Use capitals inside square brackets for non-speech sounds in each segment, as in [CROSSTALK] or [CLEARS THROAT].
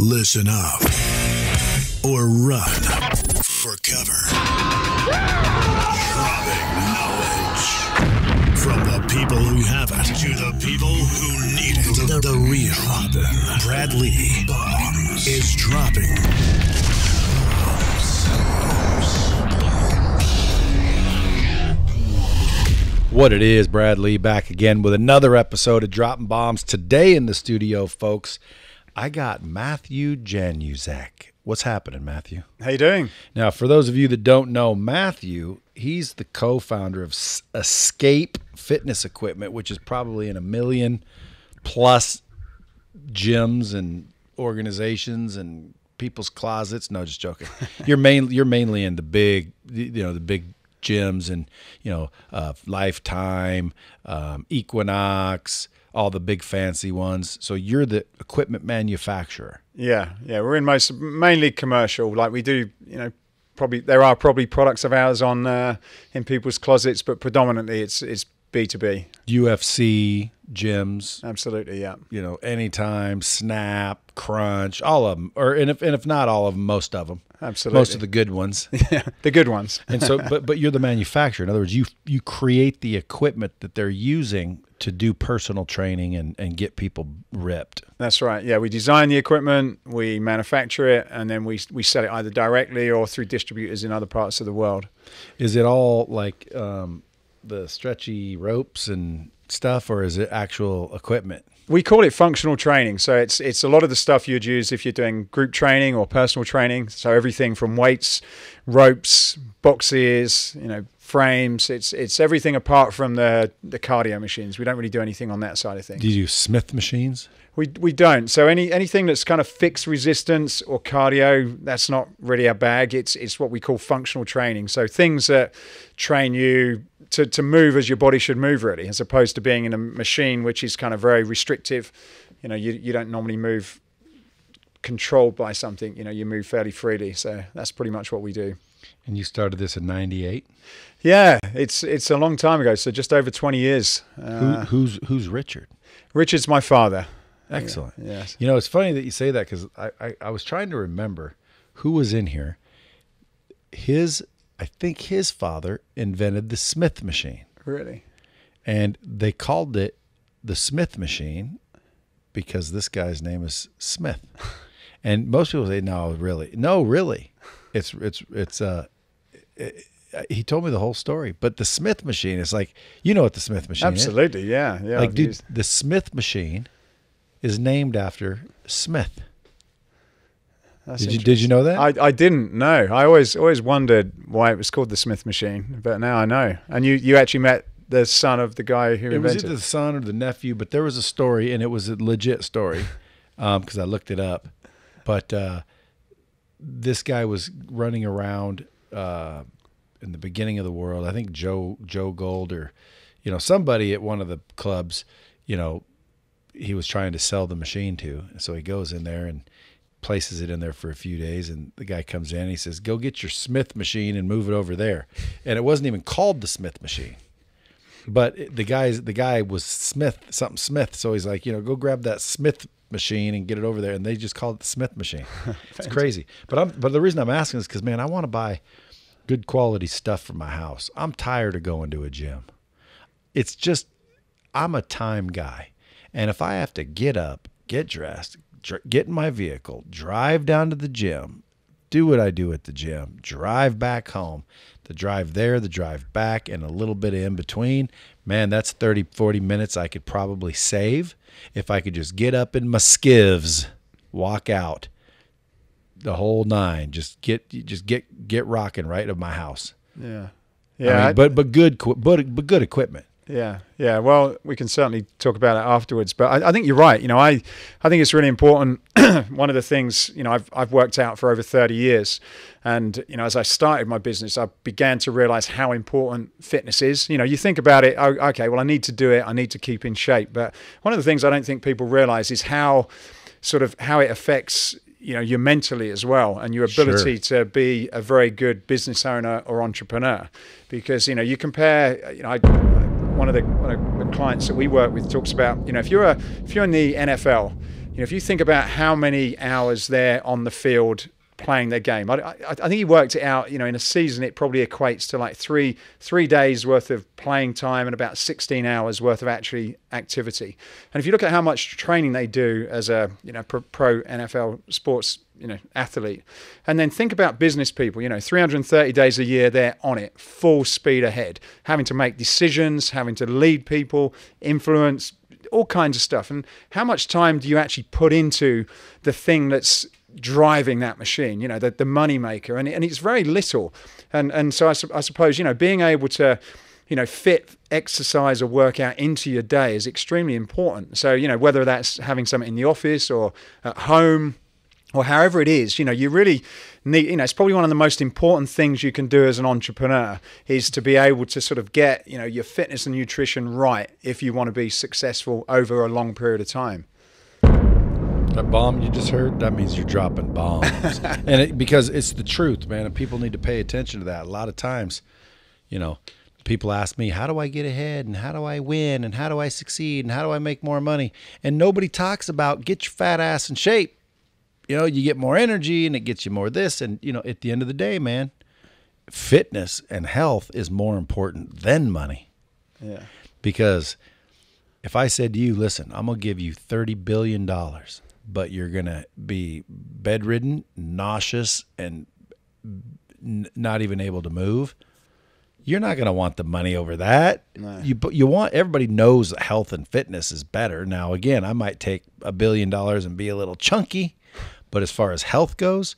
Listen up or run for cover. Dropping knowledge from the people who have it to the people who need it. The, the real Robin Brad Lea is dropping. What it is, Brad Lea back again with another episode of Dropping Bombs. Today in the studio, folks, I got Matthew Januszek. What's happening, Matthew? How you doing? Now, for those of you that don't know Matthew, he's the co-founder of Escape Fitness Equipment, which is probably in a million plus gyms and organizations and people's closets. No, just joking. [LAUGHS] you're main you're mainly in the big, you know, the big gyms and you know, uh, Lifetime, um, Equinox, all the big fancy ones. So you're the equipment manufacturer. Yeah, yeah. We're in most mainly commercial. Like we do, you know, probably there are probably products of ours on uh, in people's closets, but predominantly it's it's B two B. UFC gyms, Absolutely, yeah. you know, anytime, Snap, Crunch, all of them, or and if and if not all of them, most of them, Absolutely. most of the good ones. [LAUGHS] Yeah, the good ones. and so, [LAUGHS] but but you're the manufacturer. In other words, you you create the equipment that they're using to do personal training and and get people ripped. That's right. Yeah, we design the equipment, we manufacture it, and then we we sell it either directly or through distributors in other parts of the world. Is it all like um, the stretchy ropes and stuff, or is it actual equipment? We call it functional training. So it's it's a lot of the stuff you'd use if you're doing group training or personal training. So everything from weights, ropes, boxes, you know, frames. It's it's everything apart from the the cardio machines. We don't really do anything on that side of things. Do you use Smith machines? We we don't. So any anything that's kind of fixed resistance or cardio, that's not really our bag. It's it's what we call functional training. So things that train you to to move as your body should move, really, as opposed to being in a machine which is kind of very restrictive. You know, you you don't normally move controlled by something. You know, you move fairly freely. So that's pretty much what we do. And you started this in '98. Yeah, it's it's a long time ago. So just over twenty years. Who, Uh, who's who's Richard? Richard's my father. Excellent. Yes. You know, it's funny that you say that because I, I, I was trying to remember who was in here. His, I think his father invented the Smith machine, Really. and they called it the Smith machine because this guy's name is Smith. [LAUGHS] And most people say, "No, really, no, really." It's it's it's uh. it- he told me the whole story, but the Smith machine is like you know what the Smith machine is. Absolutely. Yeah. Yeah. like dude the smith machine is named after smith That's did you did you know that I, I didn't know. I always always wondered why it was called the Smith machine, but now I know. And you, you actually met the son of the guy who it was either the son or the nephew but there was a story and it was a legit story [LAUGHS] because i looked it up but uh, this guy was running around uh, in the beginning of the world i think joe joe gold or you know somebody at one of the clubs you know he was trying to sell the machine to. And so he goes in there and places it in there for a few days. And the guy comes in and he says, Go get your Smith machine and move it over there. And it wasn't even called the Smith machine. But it- the guy's the guy was Smith, something Smith. So he's like, you know, go grab that Smith machine and get it over there. And they just called it the Smith machine. [LAUGHS] it's crazy. But I'm but the reason I'm asking is because man, I want to buy good quality stuff for my house. I'm tired of going to a gym. It's just I'm a time guy. And if I have to get up, get dressed, dr- get in my vehicle, drive down to the gym, do what I do at the gym, drive back home, the drive there, the drive back, and a little bit of in between, man, that's 30, 40 minutes I could probably save if I could just get up in my skivs, walk out the whole nine, just get, just get, get rocking right of my house. Yeah. I Yeah. mean, I- but, but good, but, but good equipment. Yeah, yeah. Well, we can certainly talk about it afterwards. But I, I think you're right. You know, I, I think it's really important. [CLEARS THROAT] One of the things, you know, I've, I've worked out for over 30 years. And, you know, as I started my business, I began to realize how important fitness is. You know, you think about it, oh, okay, well, I need to do it. I need to keep in shape. But one of the things I don't think people realize is how sort of how it affects you know you mentally as well and your ability to be a very good business owner or entrepreneur because you know you compare you know I, one of the one of the clients that we work with talks about you know if you're a if you're in the NFL you know, if you think about how many hours they're on the field playing their game. I, I, I, think he worked it out. You know, in a season, it probably equates to like three three days worth of playing time and about 16 hours worth of actually activity. And if you look at how much training they do as a you know pro, pro NFL sports you know athlete, and then think about business people. You know, 330 days a year, they're on it, full speed ahead, having to make decisions, having to lead people, influence all kinds of stuff. And how much time do you actually put into the thing that's driving that machine, you know, the, the money maker. And, and it's very little. And, and so I, su- I suppose, you know, being able to, you know, fit exercise or workout into your day is extremely important. So, you know, whether that's having something in the office or at home or however it is, you know, you really need, you know, it's probably one of the most important things you can do as an entrepreneur is to be able to sort of get, you know, your fitness and nutrition right if you want to be successful over a long period of time. That bomb you just heard, that means you're dropping bombs. [LAUGHS] and it, because it's the truth, man, and people need to pay attention to that. A lot of times, you know, people ask me, how do I get ahead and how do I win and how do I succeed and how do I make more money? And nobody talks about get your fat ass in shape. You know, you get more energy and it gets you more this. And, you know, at the end of the day, man, fitness and health is more important than money. Yeah. Because if I said to you, listen, I'm going to give you $30 billion but you're going to be bedridden, nauseous, and n- not even able to move. You're not going to want the money over that. No. You you want everybody knows that health and fitness is better. Now again, I might take a billion dollars and be a little chunky, but as far as health goes,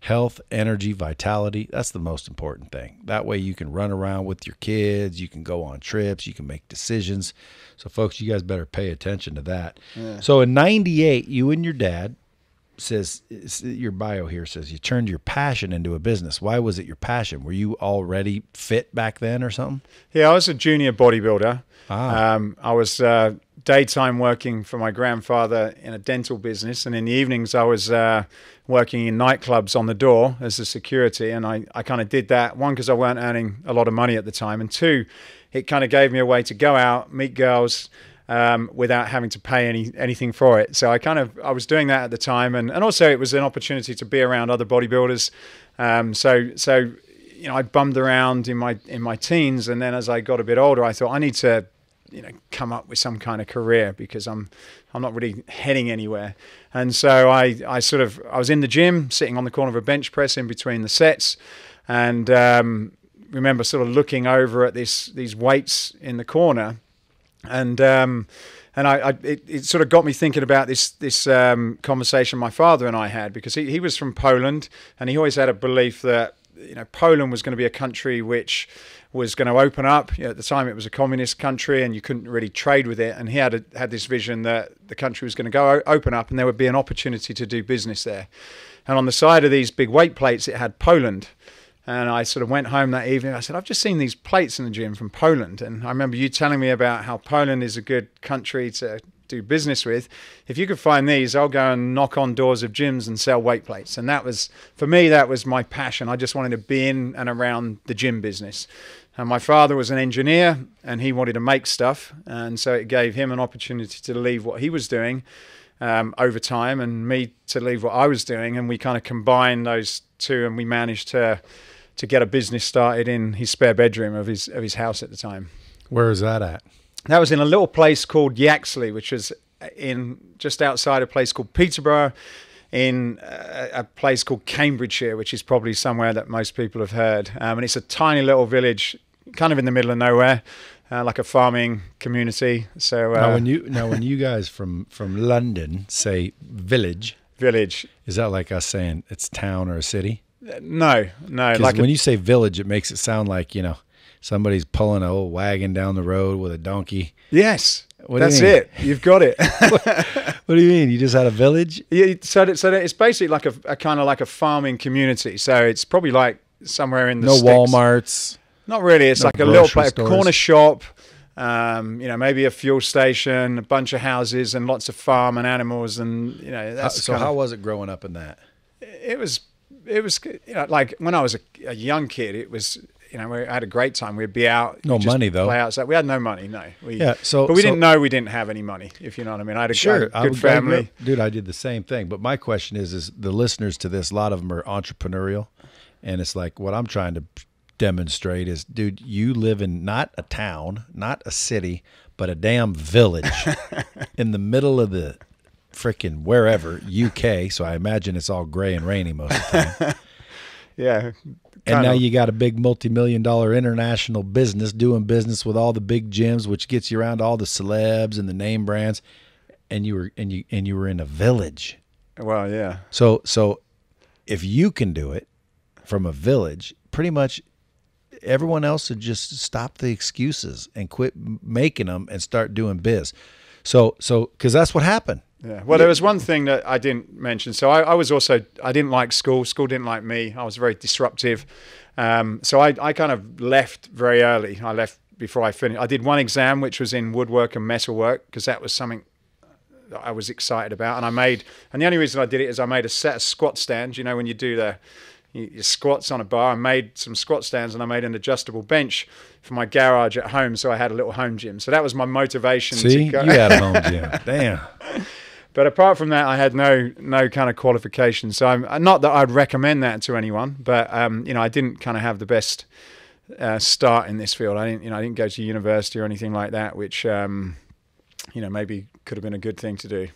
health, energy, vitality, that's the most important thing. That way you can run around with your kids, you can go on trips, you can make decisions. So folks, you guys better pay attention to that. Yeah. So in 98, you and your dad says your bio here says you turned your passion into a business. Why was it your passion? Were you already fit back then or something? Yeah, I was a junior bodybuilder. Ah. Um, I was uh, daytime working for my grandfather in a dental business, and in the evenings I was uh, working in nightclubs on the door as a security. And I, I kind of did that, one, because I weren't earning a lot of money at the time, and two, it kind of gave me a way to go out, meet girls. Um, without having to pay any anything for it, so I kind of I was doing that at the time, and, and also it was an opportunity to be around other bodybuilders. Um, so so you know I bummed around in my in my teens, and then as I got a bit older, I thought I need to you know come up with some kind of career because I'm I'm not really heading anywhere. And so I I sort of I was in the gym sitting on the corner of a bench press in between the sets, and um, remember sort of looking over at this these weights in the corner, and. Um, and I, I it, it, sort of got me thinking about this this um, conversation my father and I had because he, he was from Poland and he always had a belief that you know Poland was going to be a country which was going to open up. You know, at the time, it was a communist country, and you couldn't really trade with it. And he had a, had this vision that the country was going to go open up, and there would be an opportunity to do business there. And on the side of these big weight plates, it had Poland. And I sort of went home that evening. I said, I've just seen these plates in the gym from Poland. And I remember you telling me about how Poland is a good country to do business with. If you could find these, I'll go and knock on doors of gyms and sell weight plates. And that was, for me, that was my passion. I just wanted to be in and around the gym business. And my father was an engineer and he wanted to make stuff. And so it gave him an opportunity to leave what he was doing um, over time and me to leave what I was doing. And we kind of combined those two and we managed to to get a business started in his spare bedroom of his of his house at the time. Where is that at? That was in a little place called Yaxley, which was in just outside a place called Peterborough, in a, a place called Cambridgeshire, which is probably somewhere that most people have heard. Um, and it's a tiny little village, kind of in the middle of nowhere. Uh, like a farming community. So uh, now, when you now when you guys from from London say village, village, is that like us saying it's town or a city? No, no. Like when a, you say village, it makes it sound like you know somebody's pulling a old wagon down the road with a donkey. Yes. What That's you it. You've got it. what, [LAUGHS] what, do you mean? You just had a village? Yeah. So, that, so that it's basically like a, a kind of like a farming community. So it's probably like somewhere in the no sticks. WalMarts. Not really. It's no like a little place, a corner shop. Um, you know, maybe a fuel station, a bunch of houses, and lots of farm and animals, and you know. That's so. How of, was it growing up in that? It was it was you know, like when I was a, a young kid, it was you know we had a great time. We'd be out. No money, though. Play outside. We had no money. No. We, Yeah, so- but we so- didn't know we didn't have any money. If you know what I mean. I had a, I I good would- I family. up- dude. I did the same thing. But my question is, is the listeners to this? A lot of them are entrepreneurial, and it's like what I'm trying to demonstrate is, dude, you live in not a town, not a city, but a damn village [LAUGHS] in the middle of the freaking wherever UK. So I imagine it's all gray and rainy most of the time. [LAUGHS] Yeah. And now kinda. you got a big multi-million dollar international business doing business with all the big gyms, which gets you around all the celebs and the name brands. And you were and you and you were in a village. Well, yeah. So so if you can do it from a village, pretty much everyone else should just stop the excuses and quit making them and start doing biz. So so because that's what happened. Yeah. Well, there was one thing that I didn't mention. So I, I was also I didn't like school. School didn't like me. I was very disruptive. Um, so I, I kind of left very early. I left before I finished. I did one exam, which was in woodwork and metalwork, because that was something that I was excited about. And I made, and the only reason I did it is I made a set of squat stands. You know, when you do the you- your squats on a bar, I made some squat stands and I made an adjustable bench for my garage at home. So I had a little home gym. So that was my motivation. See, to go. you had a home gym. Damn. [LAUGHS] But apart from that, I had no no kind of qualifications. So I'm not that I'd recommend that to anyone, but um, you know, I didn't kind of have the best uh, start in this field. I didn't, you know, I didn't go to university or anything like that, which um, you know maybe could have been a good thing to do.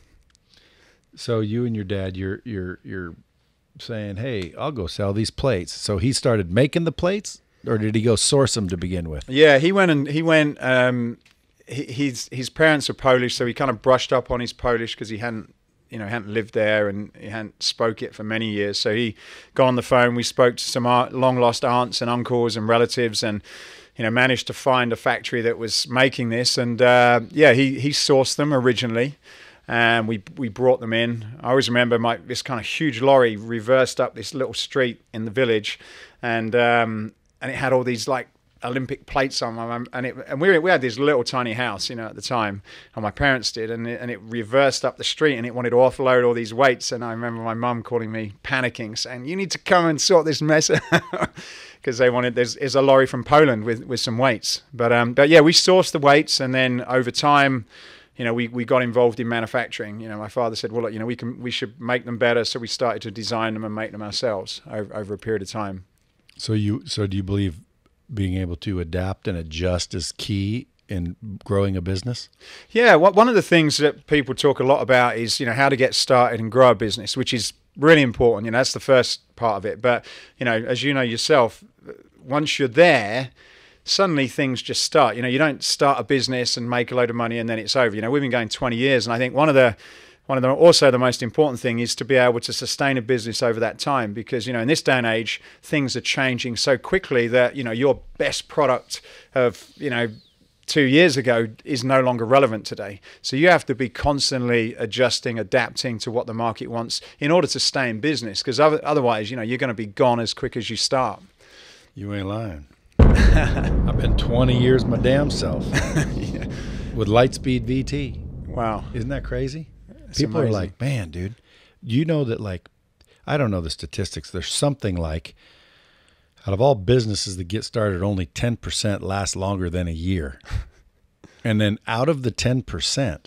So you and your dad, you're you're you're saying, "Hey, I'll go sell these plates." So he started making the plates, or did he go source them to begin with? Yeah, he went and he went. Um, his his parents are Polish, so he kind of brushed up on his Polish because he hadn't, you know, hadn't lived there and he hadn't spoke it for many years. So he got on the phone. We spoke to some long lost aunts and uncles and relatives, and you know, managed to find a factory that was making this. And uh, yeah, he he sourced them originally. And we we brought them in. I always remember my this kind of huge lorry reversed up this little street in the village, and um, and it had all these like Olympic plates on them, and it and we we had this little tiny house, you know, at the time, and my parents did, and it, and it reversed up the street, and it wanted to offload all these weights, and I remember my mum calling me panicking, saying, "You need to come and sort this mess." [LAUGHS] Because they wanted there's, there's a lorry from Poland with, with some weights, but um but yeah we sourced the weights and then over time, you know we, we got involved in manufacturing. You know my father said well look, you know we can we should make them better, so we started to design them and make them ourselves over, over a period of time. So you so do you believe being able to adapt and adjust is key in growing a business? Yeah, one of the things that people talk a lot about is you know how to get started and grow a business, which is really important. You know, that's the first part of it. But you know, as you know yourself, uh, once you're there, suddenly things just start. You know, you don't start a business and make a load of money and then it's over. You know, we've been going 20 years, and I think one of the one of the also the most important thing is to be able to sustain a business over that time because you know in this day and age things are changing so quickly that you know your best product of you know two years ago is no longer relevant today. So you have to be constantly adjusting, adapting to what the market wants in order to stay in business. Because otherwise, you know, you're going to be gone as quick as you start. You ain't lying. [LAUGHS] I've been 20 years my damn self [LAUGHS] with Lightspeed VT. Wow. Isn't that crazy? People are like, man, dude, you know that like, I don't know the statistics. There's something like, out of all businesses that get started, only 10% last longer than a year. [LAUGHS] and then out of the 10%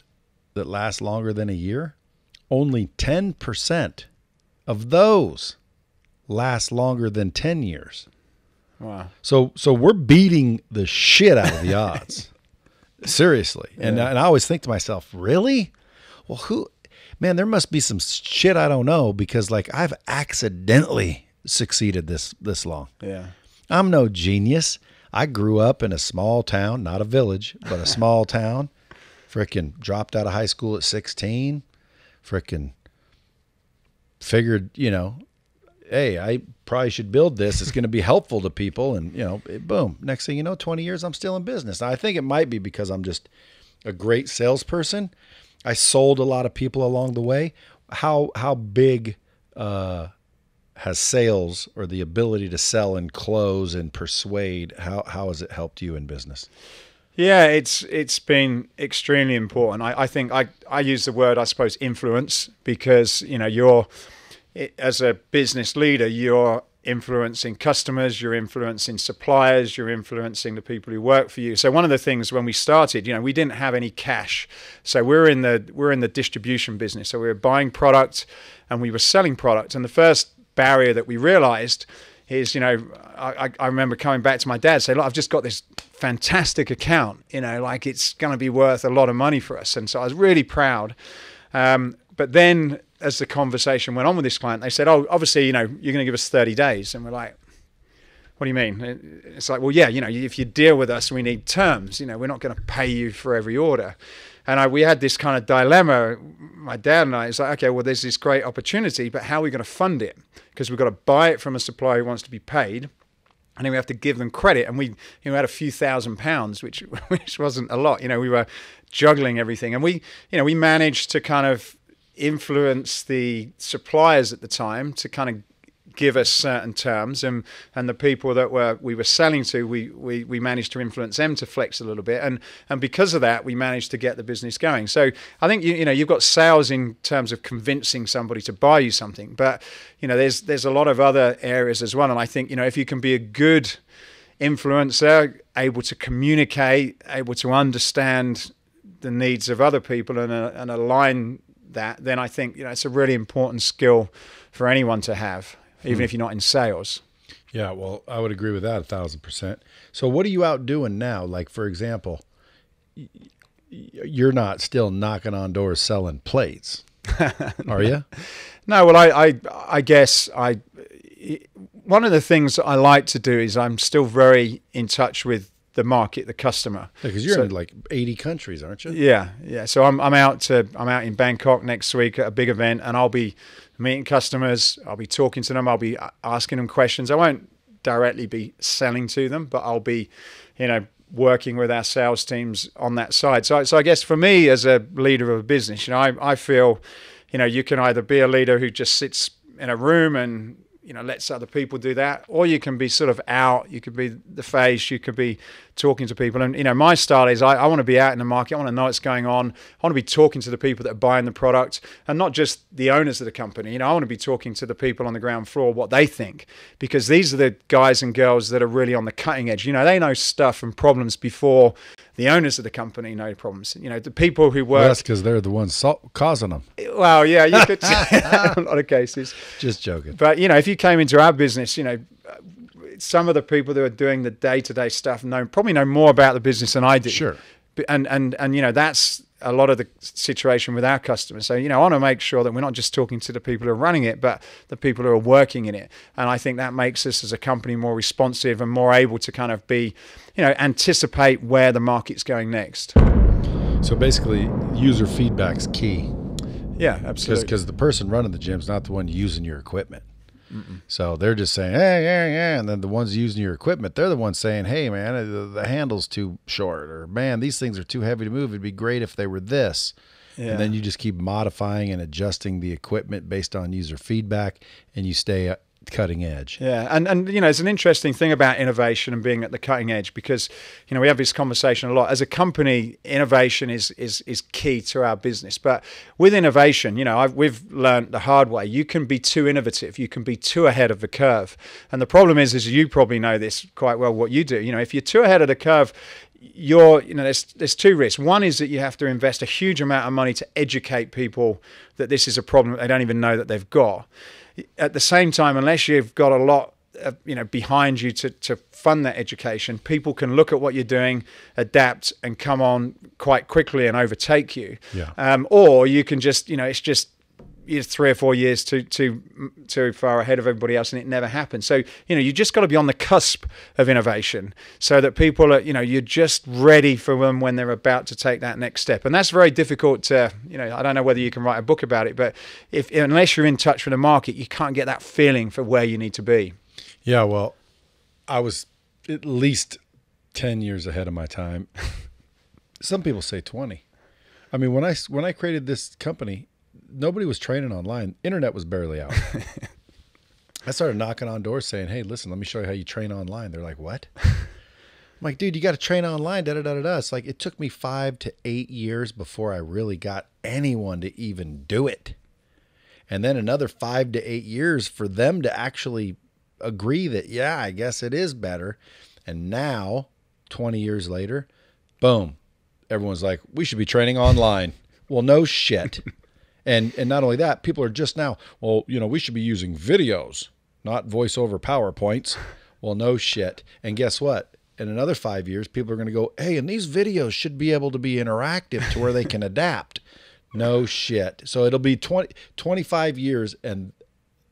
that last longer than a year, only 10% of those last longer than 10 years. Wow. So so we're beating the shit out of the [LAUGHS] odds. Seriously. And and I always think to myself, really? Well, who man, there must be some shit I don't know because like I've accidentally succeeded this this long. Yeah. I'm no genius. I grew up in a small town, not a village, but a small [LAUGHS] town. Frickin' dropped out of high school at 16. Frickin' figured, you know, hey, I probably should build this. It's going to be helpful to people. And, you know, boom. Next thing you know, 20 years, I'm still in business. Now, I think it might be because I'm just a great salesperson. I sold a lot of people along the way. How, how big, uh, has sales or the ability to sell and close and persuade, how, how has it helped you in business? Yeah, it's it's been extremely important. I, I think I, I use the word I suppose influence because you know you're as a business leader, you're influencing customers, you're influencing suppliers, you're influencing the people who work for you. So one of the things when we started, you know, we didn't have any cash. So we're in the we're in the distribution business. So we were buying product and we were selling product. And the first barrier that we realized is, you know, I, I remember coming back to my dad saying, look, I've just got this fantastic account, you know, like it's going to be worth a lot of money for us. And so I was really proud. Um, but then as the conversation went on with this client, they said, "Oh, obviously, you know, you're going to give us 30 days," and we're like, "What do you mean?" It's like, "Well, yeah, you know, if you deal with us, we need terms. You know, we're not going to pay you for every order." And I, we had this kind of dilemma. My dad and I. It's like, okay, well, there's this great opportunity, but how are we going to fund it? Because we've got to buy it from a supplier who wants to be paid, and then we have to give them credit. And we, you know, had a few thousand pounds, which [LAUGHS] which wasn't a lot. You know, we were juggling everything, and we, you know, we managed to kind of influence the suppliers at the time to kind of give us certain terms and and the people that were we were selling to we, we we managed to influence them to flex a little bit and and because of that we managed to get the business going. So i think you, you know you've got sales in terms of convincing somebody to buy you something but you know there's there's a lot of other areas as well and i think you know if you can be a good influencer able to communicate able to understand the needs of other people and, uh, and align that, then I think you know it's a really important skill for anyone to have, even hmm. if you're not in sales. Yeah, well, I would agree with that a thousand percent. So, what are you out doing now? Like, for example, you're not still knocking on doors selling plates, [LAUGHS] are you? No, well, I, I, I guess I. One of the things I like to do is I'm still very in touch with the market, the customer. Because yeah, you're so, in like 80 countries, aren't you? Yeah, yeah. So I'm I'm out to I'm out in Bangkok next week at a big event, and I'll be meeting customers. I'll be talking to them. I'll be asking them questions. I won't directly be selling to them, but I'll be, you know, working with our sales teams on that side. So so I guess for me as a leader of a business, you know, I I feel, you know, you can either be a leader who just sits in a room and you know lets other people do that. Or you can be sort of out you could be the face you could be talking to people. And you know my style is I, I want to be out in the market I want to know what's going on I want to be talking to the people that are buying the product and not just the owners of the company. You know I want to be talking to the people on the ground floor what they think because these are the guys and girls that are really on the cutting edge. You know they know stuff and problems before the owners of the company no problems. You know, the people who work. Well, that's because they're the ones so- causing them. Well, yeah, you could [LAUGHS] [LAUGHS] a lot of cases. Just joking. But you know, if you came into our business, you know, some of the people that are doing the day to day stuff know probably know more about the business than I do. Sure. And and and you know that's a lot of the situation with our customers. So, you know, I want to make sure that we're not just talking to the people who are running it, but the people who are working in it. And I think that makes us as a company more responsive and more able to kind of be, you know, anticipate where the market's going next. So basically, user feedback's key. Yeah, absolutely. Because the person running the gym's not the one using your equipment. Mm-mm. So they're just saying, hey, yeah, yeah. And then the ones using your equipment, they're the ones saying, hey, man, the, the handle's too short. Or, man, these things are too heavy to move. It'd be great if they were this. Yeah. And then you just keep modifying and adjusting the equipment based on user feedback and you stay cutting edge. Yeah, and and you know, it's an interesting thing about innovation and being at the cutting edge because you know we have this conversation a lot. As a company, innovation is is is key to our business. But with innovation, you know, I've, we've learned the hard way. You can be too innovative. You can be too ahead of the curve. And the problem is, is you probably know this quite well. What you do, you know, if you're too ahead of the curve, you're you know there's there's two risks one is that you have to invest a huge amount of money to educate people that this is a problem they don't even know that they've got at the same time, unless you've got a lot uh, you know behind you to, to fund that education people can look at what you're doing adapt and come on quite quickly and overtake you yeah. um, or you can just you know it's just years, three or four years too too too far ahead of everybody else, and it never happens. So you know, you just got to be on the cusp of innovation, so that people are you know you're just ready for them when they're about to take that next step, and that's very difficult to you know. I don't know whether you can write a book about it, but if unless you're in touch with the market, you can't get that feeling for where you need to be. Yeah, well, I was at least ten years ahead of my time. [LAUGHS] Some people say twenty. I mean, when I when I created this company, nobody was training online. Internet was barely out. [LAUGHS] I started knocking on doors saying, "Hey, listen, let me show you how you train online." They're like, "What?" [LAUGHS] I'm like, "Dude, you got to train online." Da da da da. It's like it took me five to eight years before I really got anyone to even do it. and then another five to eight years for them to actually agree that yeah, I guess it is better. And now, twenty years later, boom, everyone's like, we should be training online. well, no shit. [LAUGHS] and and not only that, people are just now, well, you know, we should be using videos, not voice over PowerPoints. Well, no shit. And guess what? In another five years, people are going to go, hey, and these videos should be able to be interactive to where they can adapt. No shit. So it'll be 20, 25 years, and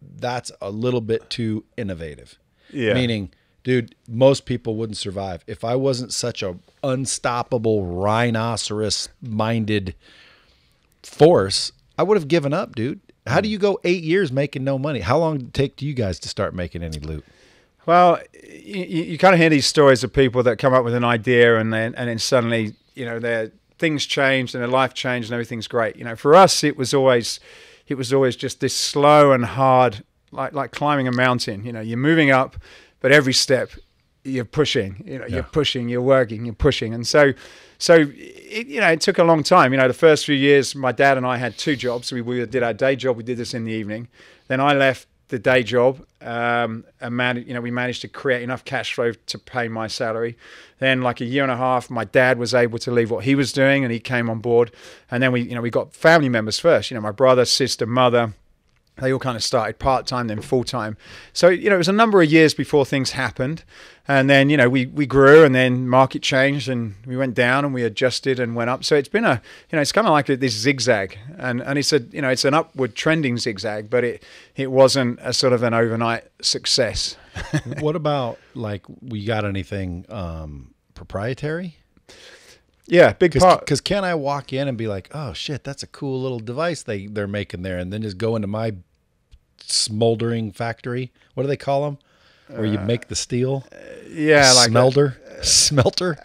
that's a little bit too innovative. Yeah. Meaning, dude, most people wouldn't survive. If I wasn't such a unstoppable rhinoceros minded force, I would have given up, dude. How do hmm. you go eight years making no money? How long did it take to you guys to start making any loot? Well, you, you kind of hear these stories of people that come up with an idea and then and then suddenly you know their things change and their life changed and everything's great. You know, for us it was always it was always just this slow and hard like like climbing a mountain. You know, you're moving up, but every step you're pushing. You know, Yeah. you're pushing, you're working, you're pushing, and so so it, you know it took a long time. You know, the first few years, my dad and I had two jobs. We, we did our day job. We did this in the evening. Then I left the day job um, and man, you know, we managed to create enough cash flow to pay my salary. Then, like a year and a half, my dad was able to leave what he was doing, and he came on board. And then we, you know, we got family members first. You know, my brother, sister, mother. They all kind of started part time, then full time. So you know, it was a number of years before things happened, and then you know we we grew, and then market changed, and we went down, and we adjusted and went up. So it's been a you know it's kind of like a, this zigzag, and and it's a you know it's an upward trending zigzag, but it it wasn't a sort of an overnight success. [LAUGHS] what about like we got anything um, proprietary? Yeah, big part. Because can I walk in and be like, oh shit, that's a cool little device they they're making there, and then just go into my smoldering factory? What do they call them? Where you make the steel? Yeah, like a, smelter, [LAUGHS] smelter.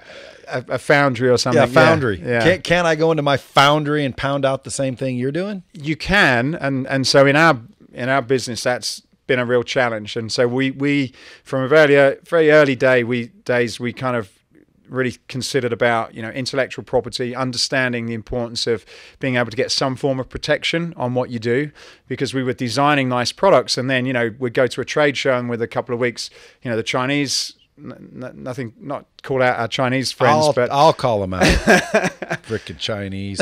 a, a foundry or something. Yeah, foundry. Yeah, Can't, can I go into my foundry and pound out the same thing you're doing? you can and and so in our in our business that's been a real challenge and so we we from a very very early day we days we kind of really considered about you know intellectual property understanding the importance of being able to get some form of protection on what you do because we were designing nice products and then you know we'd go to a trade show and with a couple of weeks you know the chinese nothing not call out our chinese friends I'll, but I'll call them out. [LAUGHS] Frickin' Chinese.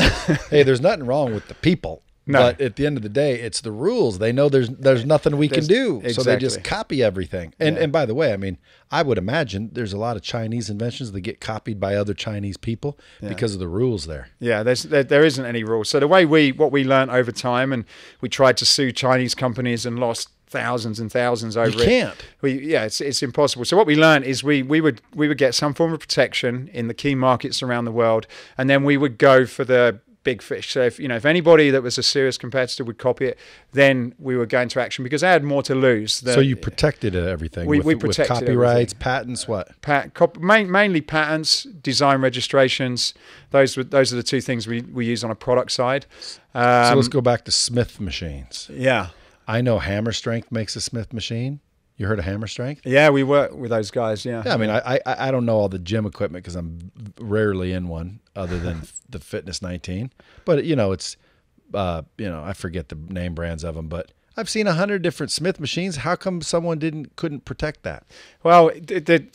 hey, there's nothing wrong with the people. No. But at the end of the day, it's the rules. They know there's there's nothing we can There's- do, so they just copy everything. And Yeah. and by the way, I mean, I would imagine there's a lot of Chinese inventions that get copied by other Chinese people because of the rules there. Yeah, there's there, there isn't any rules. So the way we what we learned over time, and we tried to sue Chinese companies and lost thousands and thousands over it. can't. We yeah, it's it's impossible. So what we learned is we we would we would get some form of protection in the key markets around the world, and then we would go for the big fish. So if you know if anybody that was a serious competitor would copy it, then we would go into action because they had more to lose. Than, so you protected everything We- with, we with protected copyrights, everything. patents, what? pat, cop, main, mainly patents, design registrations. Those were, those are the two things we, we use on a product side. Um, so let's go back to Smith machines. yeah, I know Hammer Strength makes a Smith machine. You heard of Hammer Strength? yeah, we work with those guys. Yeah, Yeah, I mean, I I, I don't know all the gym equipment because I'm rarely in one other than [LAUGHS] the Fitness 19. But you know, it's uh, you know, I forget the name brands of them, but I've seen a hundred different Smith machines. How come someone didn't couldn't protect that? Well,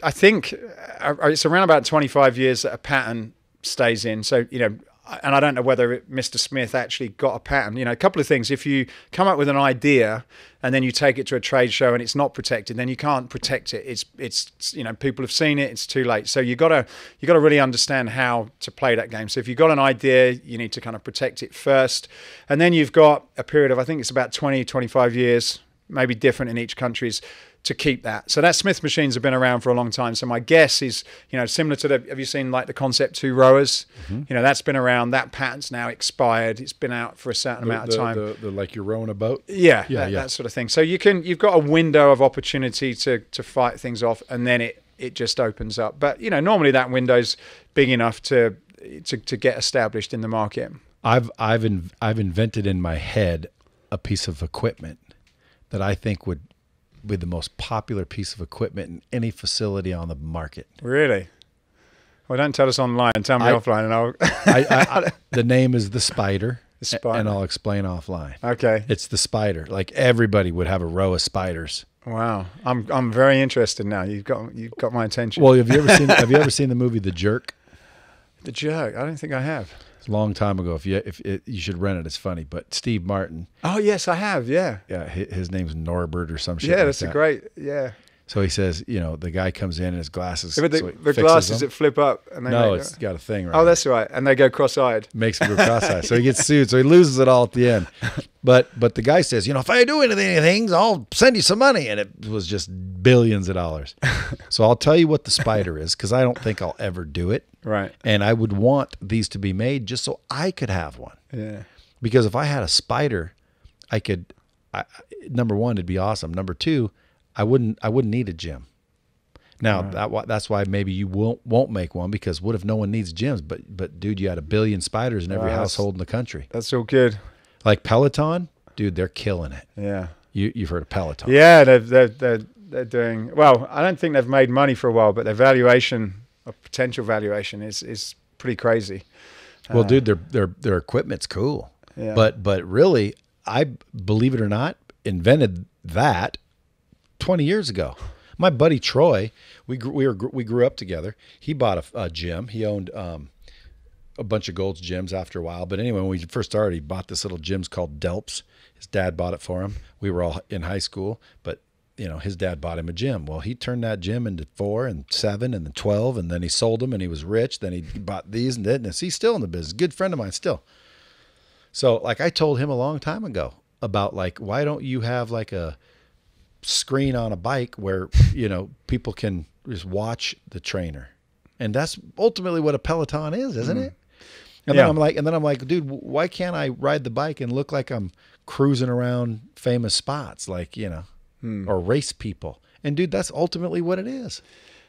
I think uh, it's around about 25 years that a pattern stays in. So, you know, and I don't know whether Mr. Smith actually got a pattern. You know, a couple of things. If you come up with an idea and then you take it to a trade show and it's not protected, then you can't protect it. It's it's you know people have seen it. It's too late. So you gotta you gotta really understand how to play that game. So if you've got an idea, you need to kind of protect it first, and then you've got a period of I think it's about 20 25 years maybe different in each country's to keep that. So that Smith machines have been around for a long time. So my guess is, you know, similar to the have you seen like the Concept 2 rowers? Mm-hmm. You know, that's been around. That patent's now expired. It's been out for a certain amount the, of time. The, the, like you're rowing a boat. yeah, Yeah, that, yeah. that sort of thing. So you can you've got a window of opportunity to to fight things off and then it it just opens up. But, you know, normally that window's big enough to to, to get established in the market. I've I've in, I've invented in my head a piece of equipment that I think would be the most popular piece of equipment in any facility on the market. Really? Well, don't tell us online. Tell me I- offline, and I'll. [LAUGHS] [LAUGHS] I, I, the name is the Spider. The spider. and I'll explain offline. okay. It's the spider. Like everybody would have a row of spiders. Wow. I'm I'm very interested now. You've got you've got my attention. Well, have you ever seen have you ever seen the movie The Jerk? the jerk. I don't think I have. It's a long time ago. If you if it, you should rent it, it's funny. But Steve Martin, Oh yes, I have. Yeah. yeah, hi- his name's Norbert or some shit. Yeah, like that's a great. Yeah. So he says, you know, the guy comes in and his glasses. But the, so the glasses them. that flip up and they no, it's got a thing right. Oh, that's right. And they go cross-eyed. makes him go [LAUGHS] cross-eyed. so he gets sued. So he loses it all at the end. But but the guy says, you know, if I do anything, things, I'll send you some money, and it was just billions of dollars. [LAUGHS] so I'll tell you what the spider is because I don't think I'll ever do it. Right. And I would want these to be made just so I could have one. Yeah. Because if I had a spider, I could. I, number one, it'd be awesome. Number two, I wouldn't. I wouldn't need a gym. Now that that's why maybe you won't won't make one because what if no one needs gyms? But but dude, you had a billion spiders in every Wow, household in the country. That's so good. Like Peloton, dude, they're killing it. Yeah. You you've heard of Peloton? Yeah, they're, they're, they're, they're doing well. I don't think they've made money for a while, but their valuation, or potential valuation, is is pretty crazy. Well, dude, their their their equipment's cool. Yeah. But but really, I believe it or not, invented that 20 years ago. My buddy Troy, we grew, we were we grew up together. He bought a, a gym. He owned um, a bunch of Gold's gyms after a while. But anyway, when we first started, he bought this little gyms called Delps. His dad bought it for him. We were all in high school, but you know, his dad bought him a gym. Well, he turned that gym into four and seven and then 12, and then he sold them and he was rich. Then he bought these and that. And he's still in the business. Good friend of mine still. So, like, I told him a long time ago about, like, why don't you have like a screen on a bike where, you know, people can just watch the trainer? And that's ultimately what a Peloton is, isn't mm-hmm. it? And Yeah. then I'm like, and then I'm like, dude, why can't I ride the bike and look like I'm cruising around famous spots, like you know, or race people? And dude, that's ultimately what it is.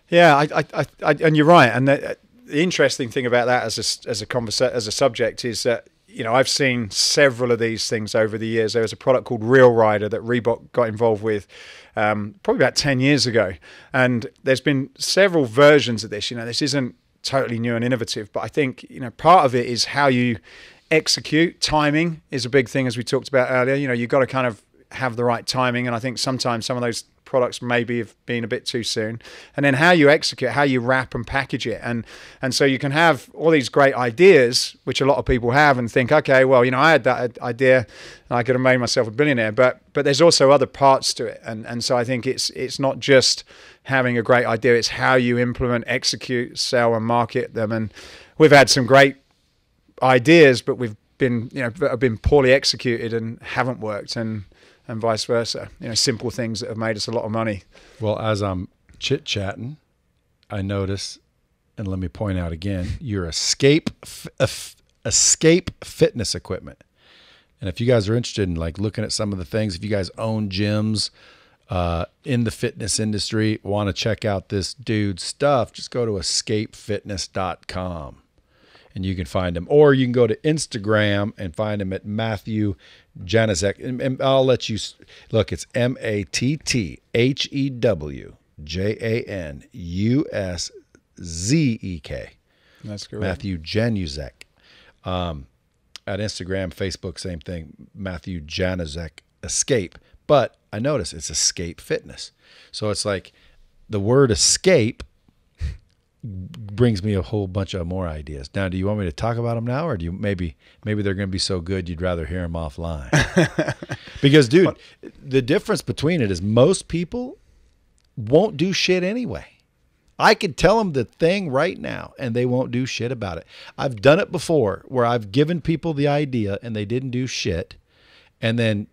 Yeah, I, I, I, I and you're right. And the, the interesting thing about that as a as a conversa- as a subject is that you know I've seen several of these things over the years. There was a product called Real Rider that Reebok got involved with um, probably about ten years ago, and there's been several versions of this. You know, this isn't totally new and innovative, but I think you know part of it is how you execute. Timing is a big thing, as we talked about earlier. You know, you've got to kind of have the right timing, and I think sometimes some of those products maybe have been a bit too soon. And then how you execute, how you wrap and package it, and and so you can have all these great ideas, which a lot of people have, and think, okay, well, you know, I had that idea, and I could have made myself a billionaire. But but there's also other parts to it, and and so I think it's it's not just having a great idea; it's how you implement, execute, sell, and market them. And we've had some great ideas, but we've been you know have been poorly executed and haven't worked, and and vice versa. You know, simple things that have made us a lot of money. Well, as I'm chit chatting, I notice, and let me point out again, your escape escape fitness equipment. And if you guys are interested in like looking at some of the things, if you guys own gyms uh, in the fitness industry, want to check out this dude's stuff, just go to escapefitness.com and you can find him. Or you can go to Instagram and find him at Matthew Januszek. And, and I'll let you look, it's M A T T H E W J A N U S Z E K. That's correct. Matthew Januszek. Um, at Instagram, Facebook, same thing. Matthew Januszek Escape. But I notice it's Escape Fitness. So it's like the word escape brings me a whole bunch of more ideas. Now, do you want me to talk about them now, or do you maybe maybe they're going to be so good you'd rather hear them offline? [LAUGHS] because, dude, the difference between it is most people won't do shit anyway. I could tell them the thing right now and they won't do shit about it. I've done it before where I've given people the idea and they didn't do shit. And then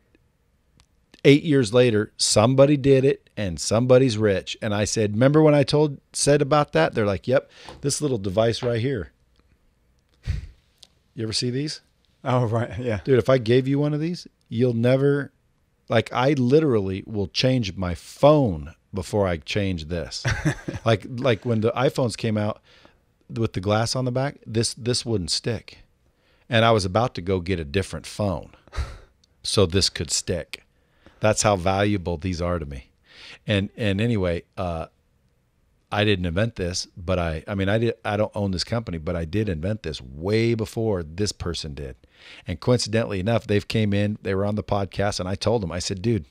eight years later, somebody did it and somebody's rich. And I said, Remember when I told said about that? They're like, Yep, this little device right here. You ever see these? Oh right, yeah. Dude, if I gave you one of these, you'll never like I literally will change my phone before I change this. [LAUGHS] like like when the iPhones came out with the glass on the back, this this wouldn't stick. And I was about to go get a different phone [LAUGHS] so this could stick. That's how valuable these are to me. And and anyway, uh I didn't invent this, but I I mean I did I don't own this company, but I did invent this way before this person did. And coincidentally enough, they've came in, they were on the podcast and I told them I said, "Dude,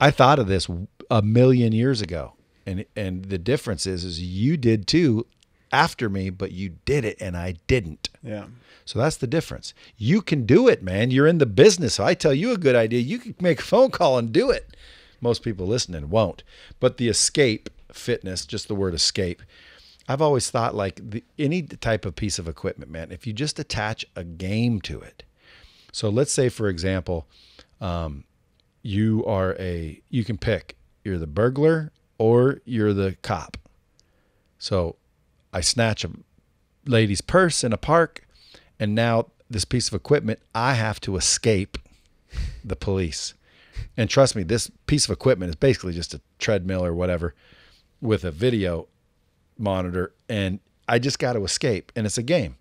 I thought of this a million years ago." And and the difference is is you did too after me, but you did it and I didn't. Yeah. So that's the difference. You can do it, man. You're in the business. So I tell you a good idea, you can make a phone call and do it. Most people listening won't. But the escape fitness, just the word escape, I've always thought like the, any type of piece of equipment, man, if you just attach a game to it. So let's say, for example, um, you are a, you can pick, you're the burglar or you're the cop. So I snatch a lady's purse in a park, and now this piece of equipment, I have to escape the police. And trust me, this piece of equipment is basically just a treadmill or whatever with a video monitor, and I just got to escape, and it's a game.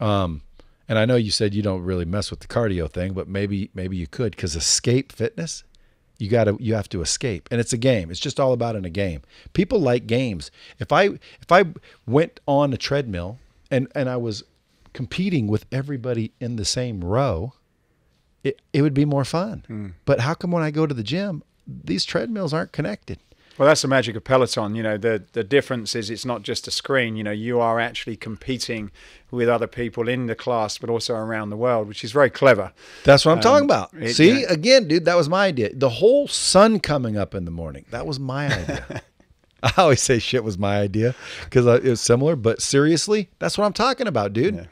Um, and I know you said you don't really mess with the cardio thing, but maybe maybe you could because escape fitness, you got to you have to escape, and it's a game. It's just all about in a game. People like games. If I if I went on a treadmill and and I was competing with everybody in the same row, it it would be more fun. But how come when I go to the gym, these treadmills aren't connected? Well, that's the magic of Peloton. You know, the the difference is it's not just a screen. You know, you are actually competing with other people in the class, but also around the world, which is very clever. That's what I'm talking Um, about. it- See, yeah. again, dude, that was my idea. The whole sun coming up in the morning, that was my idea. [LAUGHS] I always say shit was my idea because it was similar, but seriously, that's what I'm talking about, dude. Yeah.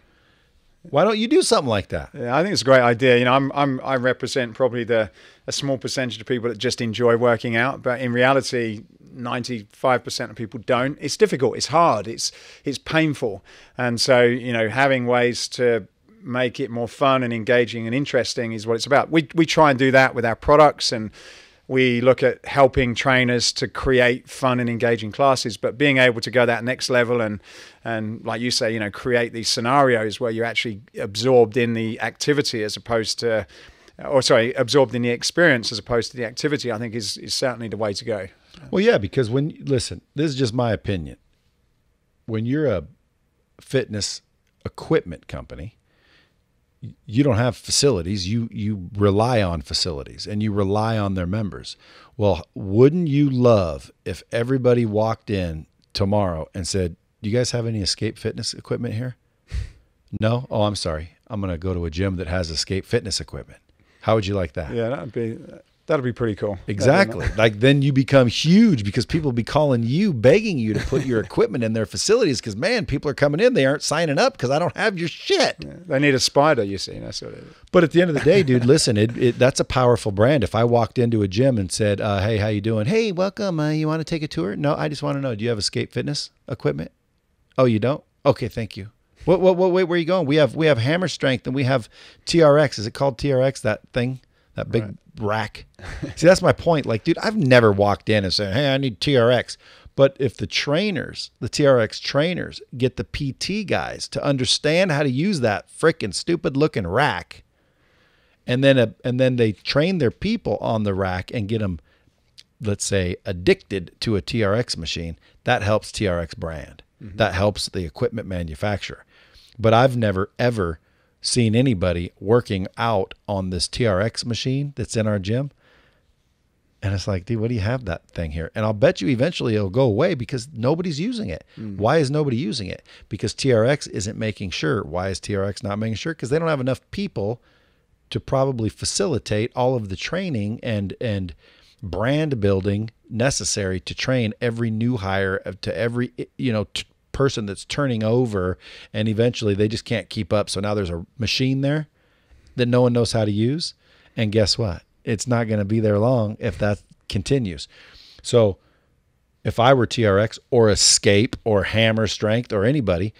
Why don't you do something like that? Yeah, I think it's a great idea. You know, I'm, I'm I represent probably the a small percentage of people that just enjoy working out, but in reality, 95% of people don't. It's difficult. It's hard. It's it's painful, and so you know, having ways to make it more fun and engaging and interesting is what it's about. We we try and do that with our products and. We look at helping trainers to create fun and engaging classes, but being able to go that next level and, and like you say, you know, create these scenarios where you're actually absorbed in the activity as opposed to, or sorry, absorbed in the experience as opposed to the activity. I think is is certainly the way to go. Well, yeah, because when listen, this is just my opinion. When you're a fitness equipment company, you don't have facilities. You you rely on facilities and you rely on their members. Well, wouldn't you love if everybody walked in tomorrow and said, "Do you guys have any escape fitness equipment here?" [LAUGHS] No? Oh, I'm sorry. I'm going to go to a gym that has escape fitness equipment. How would you like that? Yeah, that'd be that'd be pretty cool. Exactly. like then you become huge because people will be calling you, begging you to put your [LAUGHS] equipment in their facilities because man, people are coming in, they aren't signing up because I don't have your shit. They need a spider, you see. That's what it is. But at the end of the day, dude, [LAUGHS] listen, it, it that's a powerful brand. If I walked into a gym and said, uh, "Hey, how you doing? Hey, welcome. Uh, you want to take a tour?" No, I just want to know. Do you have Escape Fitness equipment? Oh, you don't? Okay, thank you. What? What? What? Wait, where are you going? We have we have Hammer Strength and we have TRX. Is it called TRX? That thing, that big rack. [LAUGHS] See, that's my point. Like, dude, I've never walked in and said, "Hey, I need TRX." But if the trainers, the TRX trainers, get the PT guys to understand how to use that freaking stupid looking rack, and then a, and then they train their people on the rack and get them, let's say, addicted to a TRX machine, that helps TRX brand. Mm-hmm. That helps the equipment manufacturer. But I've never ever seen anybody working out on this TRX machine that's in our gym. And it's like, dude, what do you have that thing here? And I'll bet you eventually it'll go away because nobody's using it. Mm. Why is nobody using it? Because TRX isn't making sure. Why is TRX not making sure? Because they don't have enough people to probably facilitate all of the training and and brand building necessary to train every new hire to every you know t- person that's turning over and eventually they just can't keep up so now there's a machine there that no one knows how to use and guess what it's not going to be there long if that continues so if i were trx or escape or hammer strength or anybody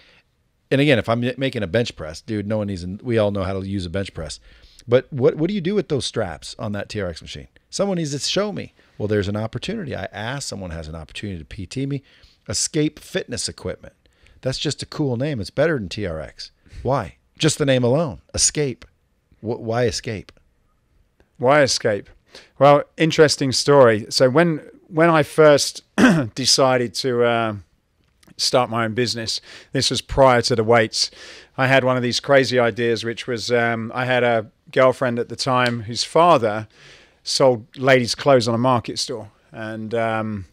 and again, if I'm making a bench press, dude, no one needs. We all know how to use a bench press. But what what do you do with those straps on that TRX machine? Someone needs to show me. Well, there's an opportunity. I ask, someone has an opportunity to PT me. Escape Fitness Equipment. That's just a cool name. It's better than TRX. Why? Just the name alone. Escape. Wh- Why escape? Why escape? Well, interesting story. So when when I first [CLEARS THROAT] decided to uh, start my own business, this was prior to the weights. I had one of these crazy ideas, which was um, I had a girlfriend at the time whose father sold ladies' clothes on a market store, and um,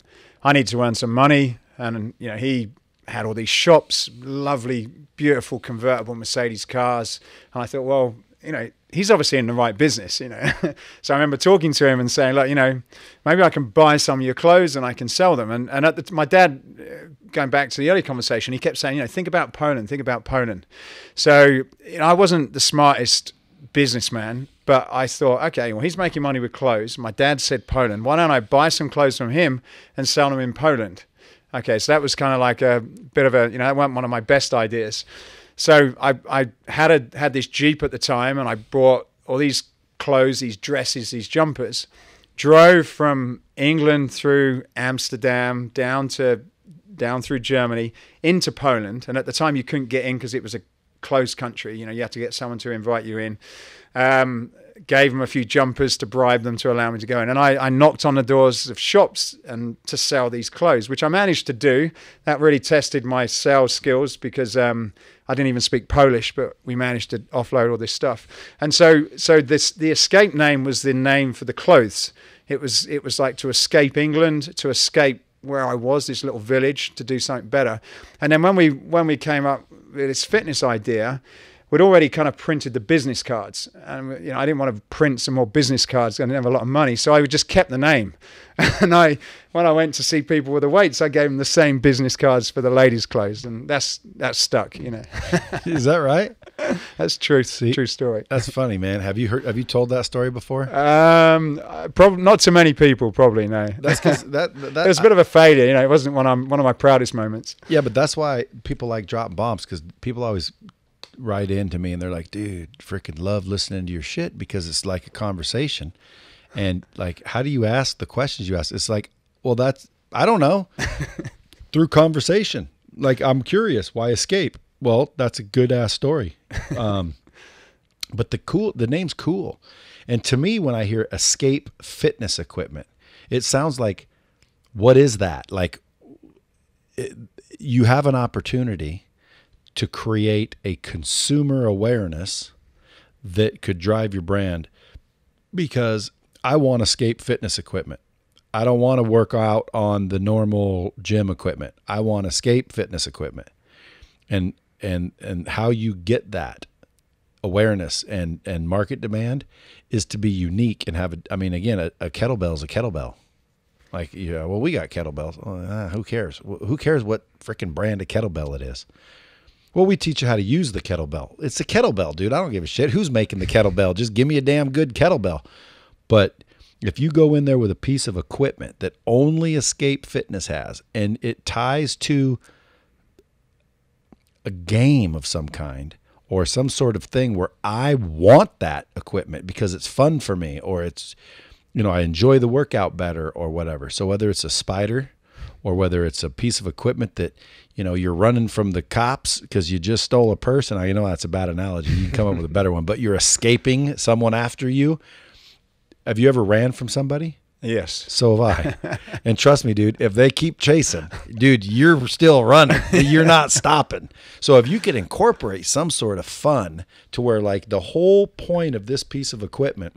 I needed to earn some money. And you know, he had all these shops, lovely, beautiful convertible Mercedes cars, and I thought, well, you know, he's obviously in the right business, you know. [LAUGHS] so I remember talking to him and saying, like, you know, maybe I can buy some of your clothes and I can sell them. And and at the, my dad, uh, going back to the early conversation, he kept saying, you know, think about Poland, think about Poland. So you know, I wasn't the smartest businessman, but I thought, okay, well, he's making money with clothes. My dad said Poland. Why don't I buy some clothes from him and sell them in Poland? Okay, so that was kind of like a bit of a, you know, that wasn't one of my best ideas. So I, I had a had this Jeep at the time, and I bought all these clothes, these dresses, these jumpers. Drove from England through Amsterdam down to down through Germany into Poland, and at the time you couldn't get in because it was a closed country. You know, you had to get someone to invite you in. Um, gave them a few jumpers to bribe them to allow me to go in. And I, I, knocked on the doors of shops and to sell these clothes, which I managed to do. That really tested my sales skills because um, I didn't even speak Polish, but we managed to offload all this stuff. And so, so this the escape name was the name for the clothes. It was it was like to escape England, to escape where I was, this little village, to do something better. And then when we when we came up with this fitness idea, we'd already kind of printed the business cards, and you know I didn't want to print some more business cards. I didn't have a lot of money, so I just kept the name. [LAUGHS] and I, when I went to see people with the weights, I gave them the same business cards for the ladies' clothes, and that's that's stuck. You know, [LAUGHS] is that right? that's true. See, true story. That's funny, man. Have you heard? Have you told that story before? Um, probably not to many people. Probably no. That's because [LAUGHS] that, that it was a bit of a failure. You know, it wasn't one of one of my proudest moments. Yeah, but that's why people like drop bombs because people always write in to me and they're like, dude, freaking love listening to your shit because it's like a conversation. And like, how do you ask the questions you ask? It's like, well, that's, I don't know, [LAUGHS] through conversation. Like, I'm curious, why escape? Well, that's a good ass story. Um, [LAUGHS] but the cool, the name's cool. And to me, when I hear escape fitness equipment, it sounds like, what is that? Like, it, you have an opportunity to create a consumer awareness that could drive your brand because I want escape fitness equipment. I don't want to work out on the normal gym equipment. I want escape fitness equipment. And and and how you get that awareness and and market demand is to be unique and have a I mean again a, a kettlebell is a kettlebell. Like yeah, well we got kettlebells. Uh, who cares? Who cares what freaking brand of kettlebell it is? Well, we teach you how to use the kettlebell. It's a kettlebell, dude. I don't give a shit who's making the kettlebell. Just give me a damn good kettlebell. But if you go in there with a piece of equipment that only Escape Fitness has and it ties to a game of some kind or some sort of thing where I want that equipment because it's fun for me or it's you know, I enjoy the workout better or whatever. So whether it's a spider or whether it's a piece of equipment that you know you're running from the cops because you just stole a purse. And I know that's a bad analogy. You can come up with a better one but you're escaping someone after you. Have you ever ran from somebody? Yes. So have I. And trust me dude if they keep chasing dude you're still running you're not stopping. So if you could incorporate some sort of fun to where like the whole point of this piece of equipment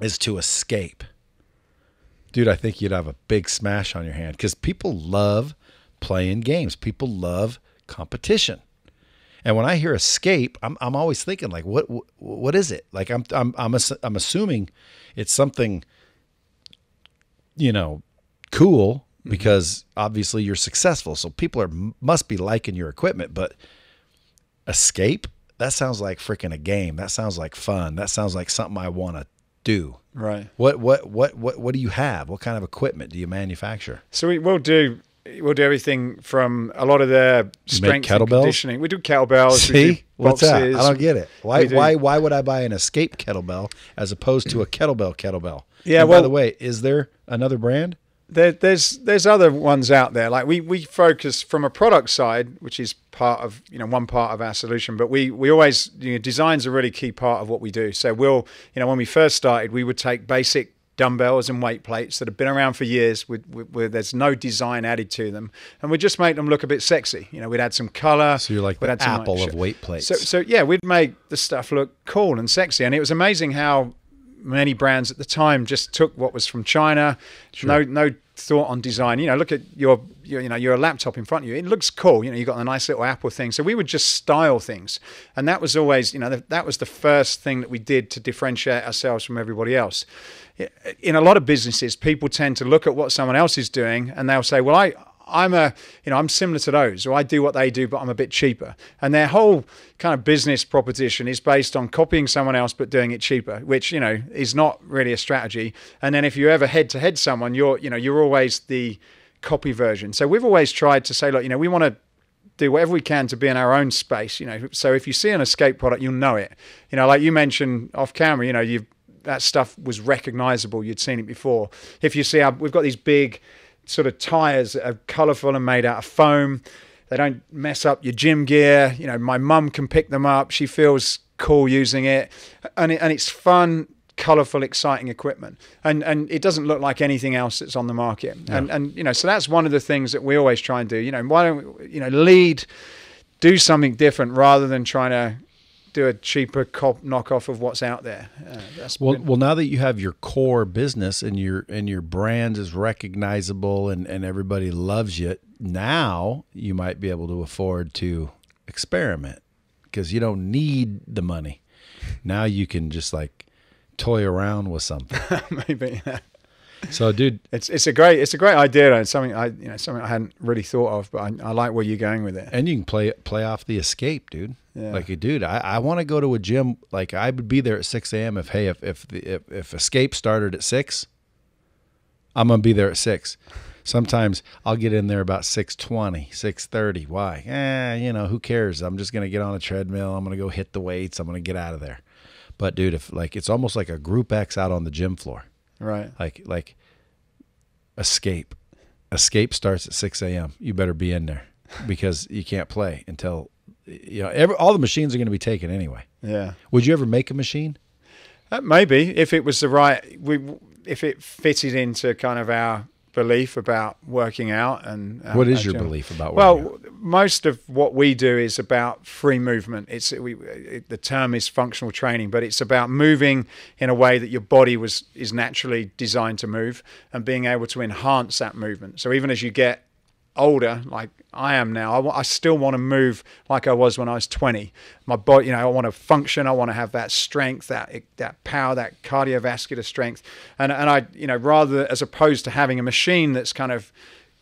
is to escape dude, I think you'd have a big smash on your hand because people love playing games. People love competition. And when I hear escape, I'm I'm always thinking like, what what is it? Like I'm I'm I'm I'm assuming it's something, you know, cool mm-hmm. because obviously you're successful. So people are must be liking your equipment. But escape, that sounds like freaking a game. That sounds like fun. That sounds like something I want to do. Right. What what what what what do you have? What kind of equipment do you manufacture? So we will do we'll do everything from a lot of the strength and conditioning. We do kettlebells. See, do what's that? I don't get it. Why why why would I buy an escape kettlebell as opposed to a kettlebell kettlebell? Yeah. And well, by the way, is there another brand? There, there's there's other ones out there. Like we we focus from a product side, which is part of you know one part of our solution. But we we always you know, design's a really key part of what we do. So we'll you know when we first started, we would take basic dumbbells and weight plates that have been around for years with, with, where there's no design added to them and we just make them look a bit sexy you know we'd add some color So you're like the Apple of weight plates. so, so yeah we'd make the stuff look cool and sexy and it was amazing how many brands at the time just took what was from China. No no thought on design. You know look at your, your you know your laptop in front of you. It looks cool. You know you got a nice little apple thing. So we would just style things. And that was always you know that, that was the first thing that we did to differentiate ourselves from everybody else. In a lot of businesses, people tend to look at what someone else is doing and they'll say, "Well, I." I'm a, you know, I'm similar to those, or I do what they do, but I'm a bit cheaper. And their whole kind of business proposition is based on copying someone else but doing it cheaper, which you know is not really a strategy. And then if you ever head to head someone, you're, you know, you're always the copy version. So we've always tried to say, look, you know, we want to do whatever we can to be in our own space. You know, so if you see an escape product, you'll know it. You know, like you mentioned off camera, you know, you've that stuff was recognizable. You'd seen it before. If you see, our, we've got these big sort of tires that are colorful and made out of foam. They don't mess up your gym gear. You know, my mum can pick them up. She feels cool using it, and it, and it's fun, colorful, exciting equipment. And and it doesn't look like anything else that's on the market. And and you know, so that's one of the things that we always try and do. You know, why don't we, you know lead, do something different rather than trying to do a cheaper cop knockoff of what's out there. Uh, Well, been- well, now that you have your core business and your and your brand is recognizable and and everybody loves you, now you might be able to afford to experiment because you don't need the money. Now you can just like toy around with something. [LAUGHS] maybe. yeah. So, dude, It's it's a great it's a great idea and something I you know something I hadn't really thought of, but I, I like where you're going with it. and you can play play off the escape, dude. Yeah. Like, dude, I, I want to go to a gym. Like, I would be there at six a.m. If hey, if if the if, if escape started at six, I'm gonna be there at six. Sometimes I'll get in there about 6:20, 6:30. Why? Eh, you know, who cares? I'm just gonna get on a treadmill. I'm gonna go hit the weights. I'm gonna get out of there. But dude, if like it's almost like a group X out on the gym floor Right. like like escape escape starts at 6 a.m you better be in there because you can't play until you know every, all the machines are going to be taken anyway Yeah. would you ever make a machine Uh, maybe if it was the right we if it fitted into kind of our belief about working out and our- what is uh, your gym- belief about working out? Well, most of what we do is about free movement. It's we, it, the term is functional training, but it's about moving in a way that your body was is naturally designed to move and being able to enhance that movement. So even as you get older, like I am now, I, I still want to move like I was when I was 20. My body, you know, I want to function. I want to have that strength, that that power, that cardiovascular strength, and and I, you know, rather as opposed to having a machine that's kind of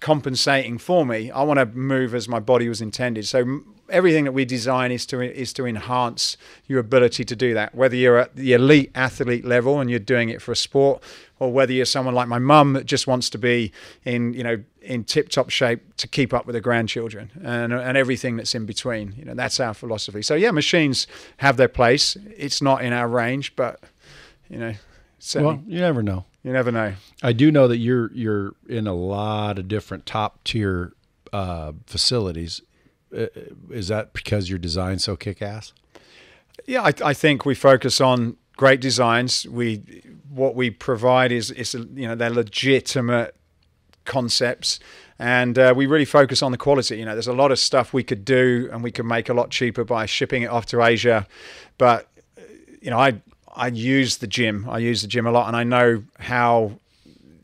compensating for me, I want to move as my body was intended. So everything that we design is to is to enhance your ability to do that. Whether you're at the elite athlete level and you're doing it for a sport, or whether you're someone like my mum that just wants to be in you know in tip top shape to keep up with the grandchildren and and everything that's in between. You know that's our philosophy. So yeah, machines have their place. It's not in our range, but you know, certainly, well you never know you never know. i do know that you're you're in a lot of different top tier uh, facilities Uh, is that because your design's so kick-ass Yeah, I, I think we focus on great designs. We what we provide is is you know they're legitimate concepts, and uh, we really focus on the quality. You know, there's a lot of stuff we could do and we could make a lot cheaper by shipping it off to Asia, but uh, you know, I I use the gym. I use the gym a lot, and I know how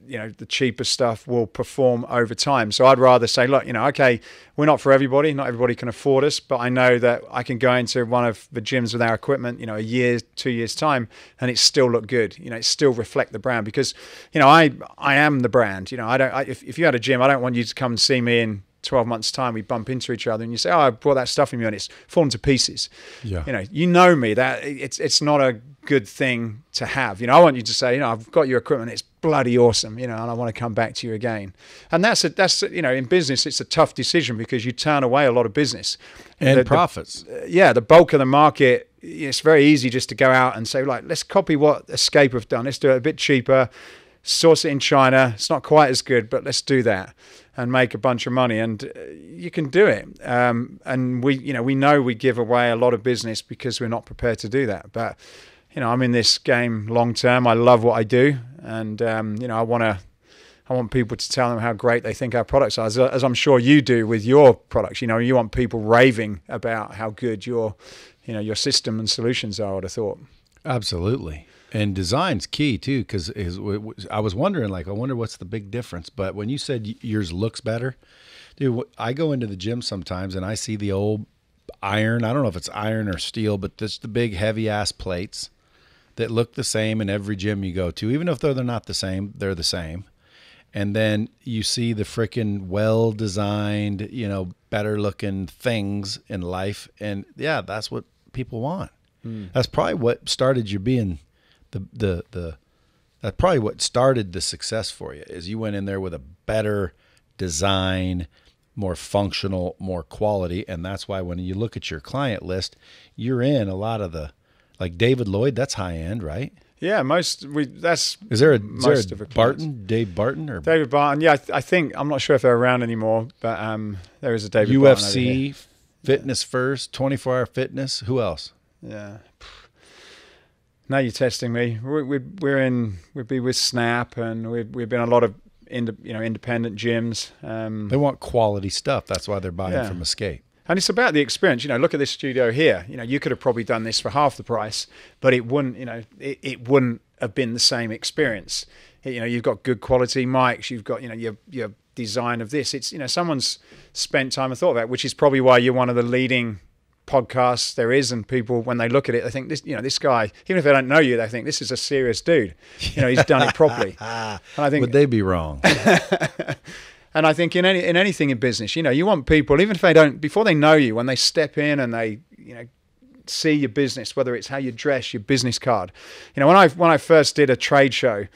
you know the cheaper stuff will perform over time. So I'd rather say, look, you know, okay, we're not for everybody. Not everybody can afford us, but I know that I can go into one of the gyms with our equipment, you know, a year, two years time, and it still look good. You know, it still reflect the brand because, you know, I I am the brand. You know, I don't. I, if if you had a gym, I don't want you to come and see me in 12 months time we bump into each other and you say oh i brought that stuff from you and it's fallen to pieces Yeah. you know you know me that it's it's not a good thing to have you know i want you to say you know i've got your equipment it's bloody awesome you know and i want to come back to you again and that's a that's a, you know in business it's a tough decision because you turn away a lot of business and The- the- profits uh, yeah, the bulk of the market, it's very easy just to go out and say, like, let's copy what Escape have done. Let's do it a bit cheaper, source it in China. It's not quite as good, but let's do that and make a bunch of money. And uh, you can do it. Um, and we, you know, we know we give away a lot of business because we're not prepared to do that. But you know, I'm in this game long term. I love what I do, and um, you know, I want to. I want people to tell them how great they think our products are, as, as, I'm sure you do with your products. You know, you want people raving about how good your, you know, your system and solutions are. I'd have thought. Absolutely, and design's key too. Because I was wondering, like, I wonder what's the big difference. But when you said yours looks better, dude, I go into the gym sometimes and I see the old iron. I don't know if it's iron or steel, but just the big heavy ass plates that look the same in every gym you go to. Even if they're, they're not the same, they're the same. And then you see the freaking well designed, you know, better looking things in life. And yeah, that's what people want. Mm. That's probably what started you being the, the, the, that's probably what started the success for you is you went in there with a better design, more functional, more quality. And that's why when you look at your client list, you're in a lot of the, like David Lloyd, that's high end, right? Yeah, most we that's is there a, is there a Barton, Dave Barton or David Barton? Yeah, I, th- I, think I'm not sure if they're around anymore, but um, there is a David UFC Fitness yeah. First, 24 Hour Fitness. Who else? Yeah. Now you're testing me. We're, we're in we'd be with Snap, and we've we've been a lot of ind- you know independent gyms. Um, they want quality stuff. That's why they're buying yeah. from Escape. And it's about the experience. You know, look at this studio here. You know, you could have probably done this for half the price, but it wouldn't. You know, it, it wouldn't have been the same experience. You know, you've got good quality mics. You've got you know your your design of this. It's you know someone's spent time and thought about, it, which is probably why you're one of the leading podcasts there is and people when they look at it they think this you know this guy even if they don't know you they think this is a serious dude. You know he's done it properly. [LAUGHS] And i think would they be wrong? [LAUGHS] And i think in any in anything in business you know you want people even if they don't before they know you when they step in and they you know see your business whether it's how you dress your business card. You know when i when i first did a trade show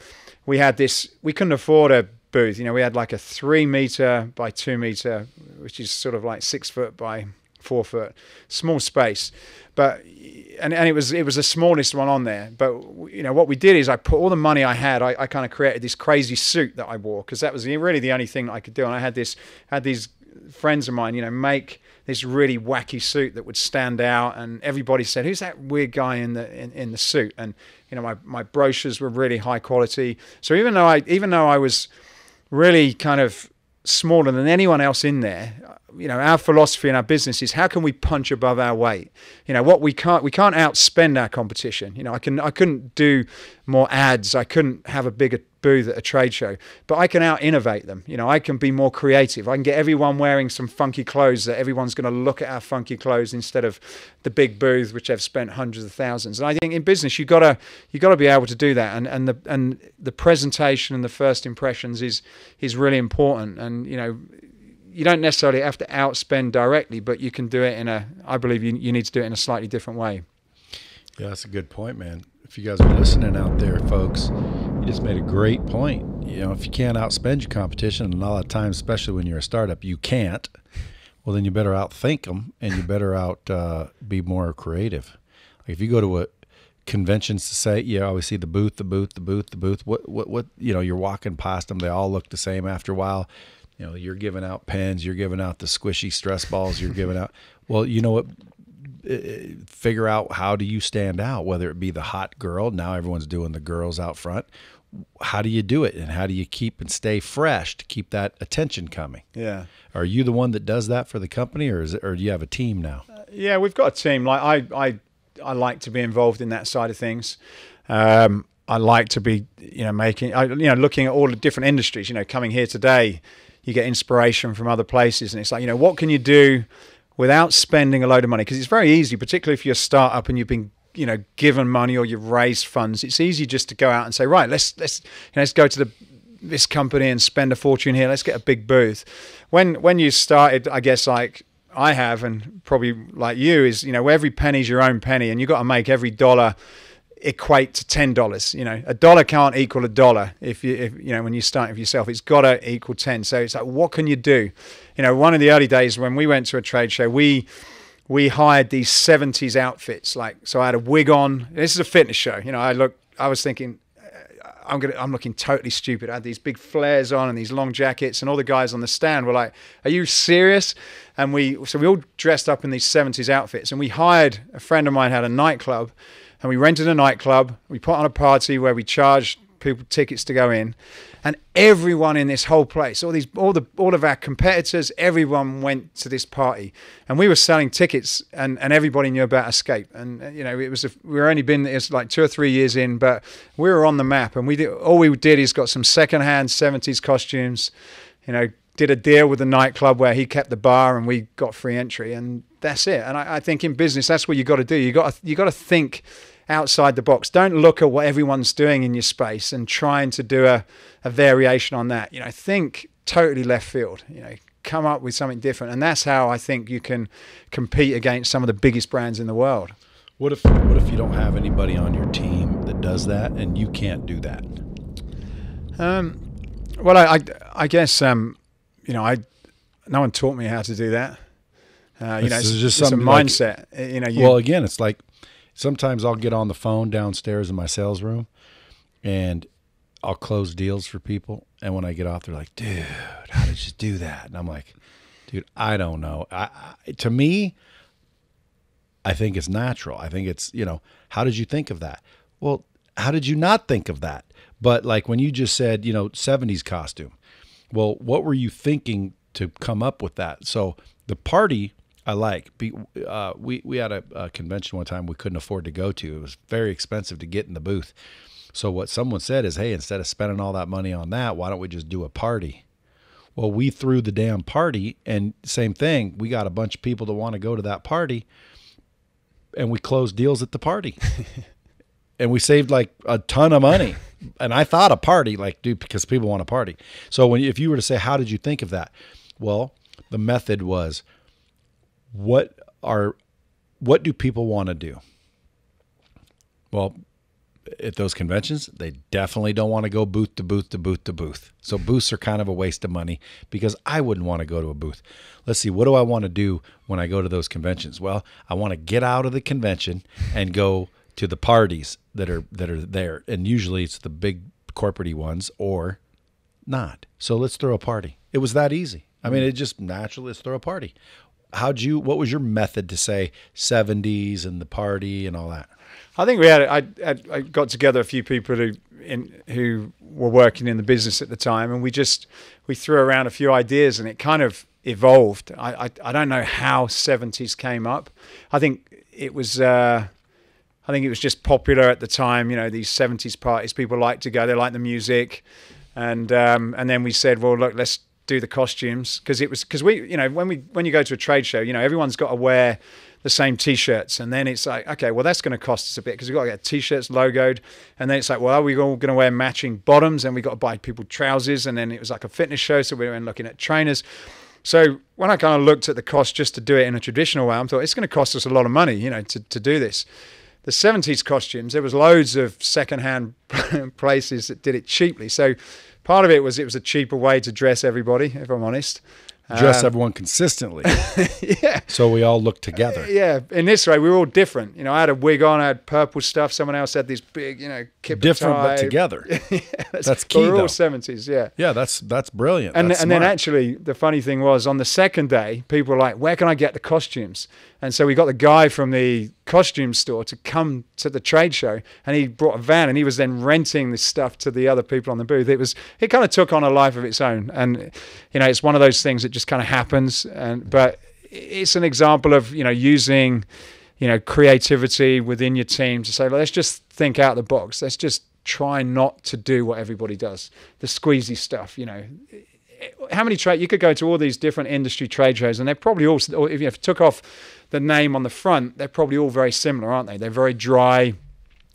we had this we couldn't afford a booth. You know we had like a three meter by two meter which is sort of like six foot by four foot, small space. But and, and it was it was the smallest one on there. But you know what we did is I put all the money I had. I, I kind of created this crazy suit that I wore because that was really the only thing I could do. And I had this had these friends of mine, you know, make this really wacky suit that would stand out, and everybody said, "Who's that weird guy in the in, in the suit?" And you know, my my brochures were really high quality. So even though I even though I was really kind of smaller than anyone else in there, you know our philosophy in our business is how can we punch above our weight? You know what we can't we can't outspend our competition. You know i can i couldn't do more ads. I couldn't have a bigger booth at a trade show but i can out innovate them. You know i can be more creative. I can get everyone wearing some funky clothes that everyone's going to look at our funky clothes instead of the big booth which have spent hundreds of thousands. And i think in business you got to you got to be able to do that. And and the and the presentation and the first impressions is is really important. And you know you don't necessarily have to outspend directly, but you can do it in a. I believe you you need to do it in a slightly different way. Yeah, that's a good point, man. If you guys are listening out there, folks, you just made a great point. You know, if you can't outspend your competition, and a lot of times, especially when you're a startup, you can't. Well, then you better outthink them, and you better out uh, be more creative. Like if you go to a conventions to say, you always see the booth, the booth, the booth, the booth. What, what, what? You know, you're walking past them; they all look the same after a while you know you're giving out pens you're giving out the squishy stress balls you're giving out. [LAUGHS] Well you know what? Figure out how do you stand out whether it be the hot girl now everyone's doing the girls out front. How do you do it and how do you keep and stay fresh to keep that attention coming? Yeah. Are you the one that does that for the company or is it, or do you have a team now? Uh, yeah we've got a team. Like i i i like to be involved in that side of things. Um, I like to be, you know, making, you know, looking at all the different industries. You know, coming here today, you get inspiration from other places. And it's like, you know, what can you do without spending a load of money? Because it's very easy, particularly if you're a startup and you've been you know given money or you've raised funds it's easy just to go out and say right let's let's you know, let's go to the this company and spend a fortune here let's get a big booth when when you started i guess like i have and probably like you is you know every penny's your own penny and you've got to make every dollar equate to ten dollars. You know, a dollar can't equal a dollar if you if, you know when you start with yourself. It's got to equal ten. So it's like, what can you do? You know, one of the early days when we went to a trade show, we we hired these '70s outfits. Like, so I had a wig on. This is a fitness show. You know, I look. I was thinking. Uh, I'm gonna. I'm looking totally stupid. I had these big flares on and these long jackets, and all the guys on the stand were like, "Are you serious?" And we, so we all dressed up in these '70s outfits, and we hired a friend of mine had a nightclub, and we rented a nightclub. We put on a party where we charged people tickets to go in, and everyone in this whole place, all these, all the, all of our competitors, everyone went to this party, and we were selling tickets, and, and everybody knew about Escape, and uh, you know it was a, we were only been it's like two or three years in, but we were on the map, and we did all we did is got some secondhand '70s costumes, you know, did a deal with the nightclub where he kept the bar and we got free entry, and that's it. And I, I think in business, that's what you got to do. You got you got to think outside the box. Don't look at what everyone's doing in your space and trying to do a, a variation on that. You know, think totally left field. You know, come up with something different, and that's how I think you can compete against some of the biggest brands in the world. What if what if you don't have anybody on your team that does that, and you can't do that? Um, well, I, I, I guess um, you know, I no one taught me how to do that. Uh, you This know, is it's just a something like- mindset. Uh, you know, you, well, again, it's like sometimes I'll get on the phone downstairs in my sales room, and I'll close deals for people. And when I get off, they're like, "Dude, how did you do that?" And I'm like, "Dude, I don't know. I, I to me, I think it's natural. I think it's you know, how did you think of that? Well, how did you not think of that? But like when you just said, you know, 70s costume. Well, what were you thinking to come up with that? So the party I like. Be, uh, we we had a, a convention one time we couldn't afford to go to. It was very expensive to get in the booth. So what someone said is, hey, instead of spending all that money on that, why don't we just do a party? Well, we threw the damn party, and same thing. We got a bunch of people that want to go to that party, and we closed deals at the party, [LAUGHS] and we saved like a ton of money. and I thought a party, like, dude, because people want a party. So when if you were to say, how did you think of that? Well, the method was, what are, what do people want to do? Well, at those conventions, they definitely don't want to go booth to booth to booth to booth. So booths are kind of a waste of money because I wouldn't want to go to a booth. Let's see, what do I want to do when I go to those conventions? Well, I want to get out of the convention and go to the parties that are that are there. And usually it's the big corporate ones or not. So let's throw a party. It was that easy. I mean, it just naturally let's throw a party. How'd you what was your method to say 70s and the party and all that? I think we had. I, I, got together a few people who in who were working in the business at the time, and we just we threw around a few ideas, and it kind of evolved. I I, I don't know how seventies came up. I think it was. Uh, I think it was just popular at the time. You know, these seventies parties, people like to go. They like the music, and um, and then we said, well, look, let's do the costumes because it was because we, you know, when we when you go to a trade show, you know, everyone's got to wear the same t-shirts and then it's like okay well that's going to cost us a bit because we've got to get t-shirts logoed and then it's like well are we all going to wear matching bottoms and we got to buy people trousers and then it was like a fitness show so we were looking at trainers. So when i kind of looked at the cost just to do it in a traditional way i thought it's going to cost us a lot of money you know to, to do this the 70s costumes there was loads of secondhand [LAUGHS] places that did it cheaply so part of it was it was a cheaper way to dress everybody if i'm honest Dress Um, everyone consistently. [LAUGHS] yeah so we all look together. yeah, in this way, we were all different. You know, I had a wig on, I had purple stuff. Someone else had these big, you know, Different but together. [LAUGHS] yeah, That's but key, We're all seventies, yeah. Yeah, that's that's brilliant. And That's and then actually, the funny thing was, on the second day, people were like, "Where can I get the costumes?" And so we got the guy from the costume store to come to the trade show, and he brought a van, and he was then renting this stuff to the other people on the booth. It was it kind of took on a life of its own, and you know, it's one of those things that just kind of happens. And but it's an example of you know using you know creativity within your team to say, let's just think out the box. Let's just try not to do what everybody does, the squeezy stuff. You know, how many trade you could go to all these different industry trade shows and they're probably all or if you took off the name on the front they're probably all very similar aren't they they're very dry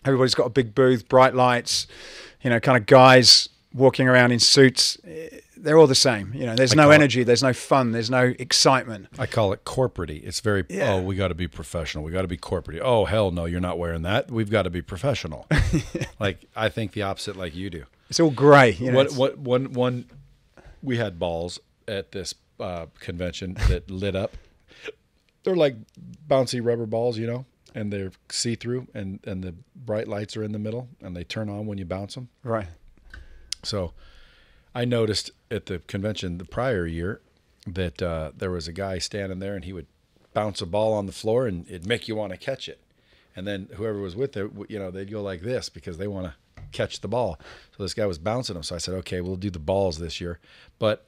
everybody's got a big booth bright lights you know kind of guys walking around in suits they're all the same you know there's I no call it- energy there's no fun there's no excitement I call it corporate It's very Yeah. oh, we got to be professional. We got to be corporate Oh hell no, you're not wearing that. We've got to be professional. [LAUGHS] like I think the opposite like you do. it's all grey you know what what one one we had balls at this uh, convention that lit up. They're like bouncy rubber balls, you know, and they're see through, and and the bright lights are in the middle, and they turn on when you bounce them. right So I noticed at the convention the prior year that uh, there was a guy standing there and he would bounce a ball on the floor and it'd make you want to catch it. and then whoever was with it, you know, they'd go like this because they want to catch the ball. So this guy was bouncing them. So I said, okay, we'll do the balls this year. But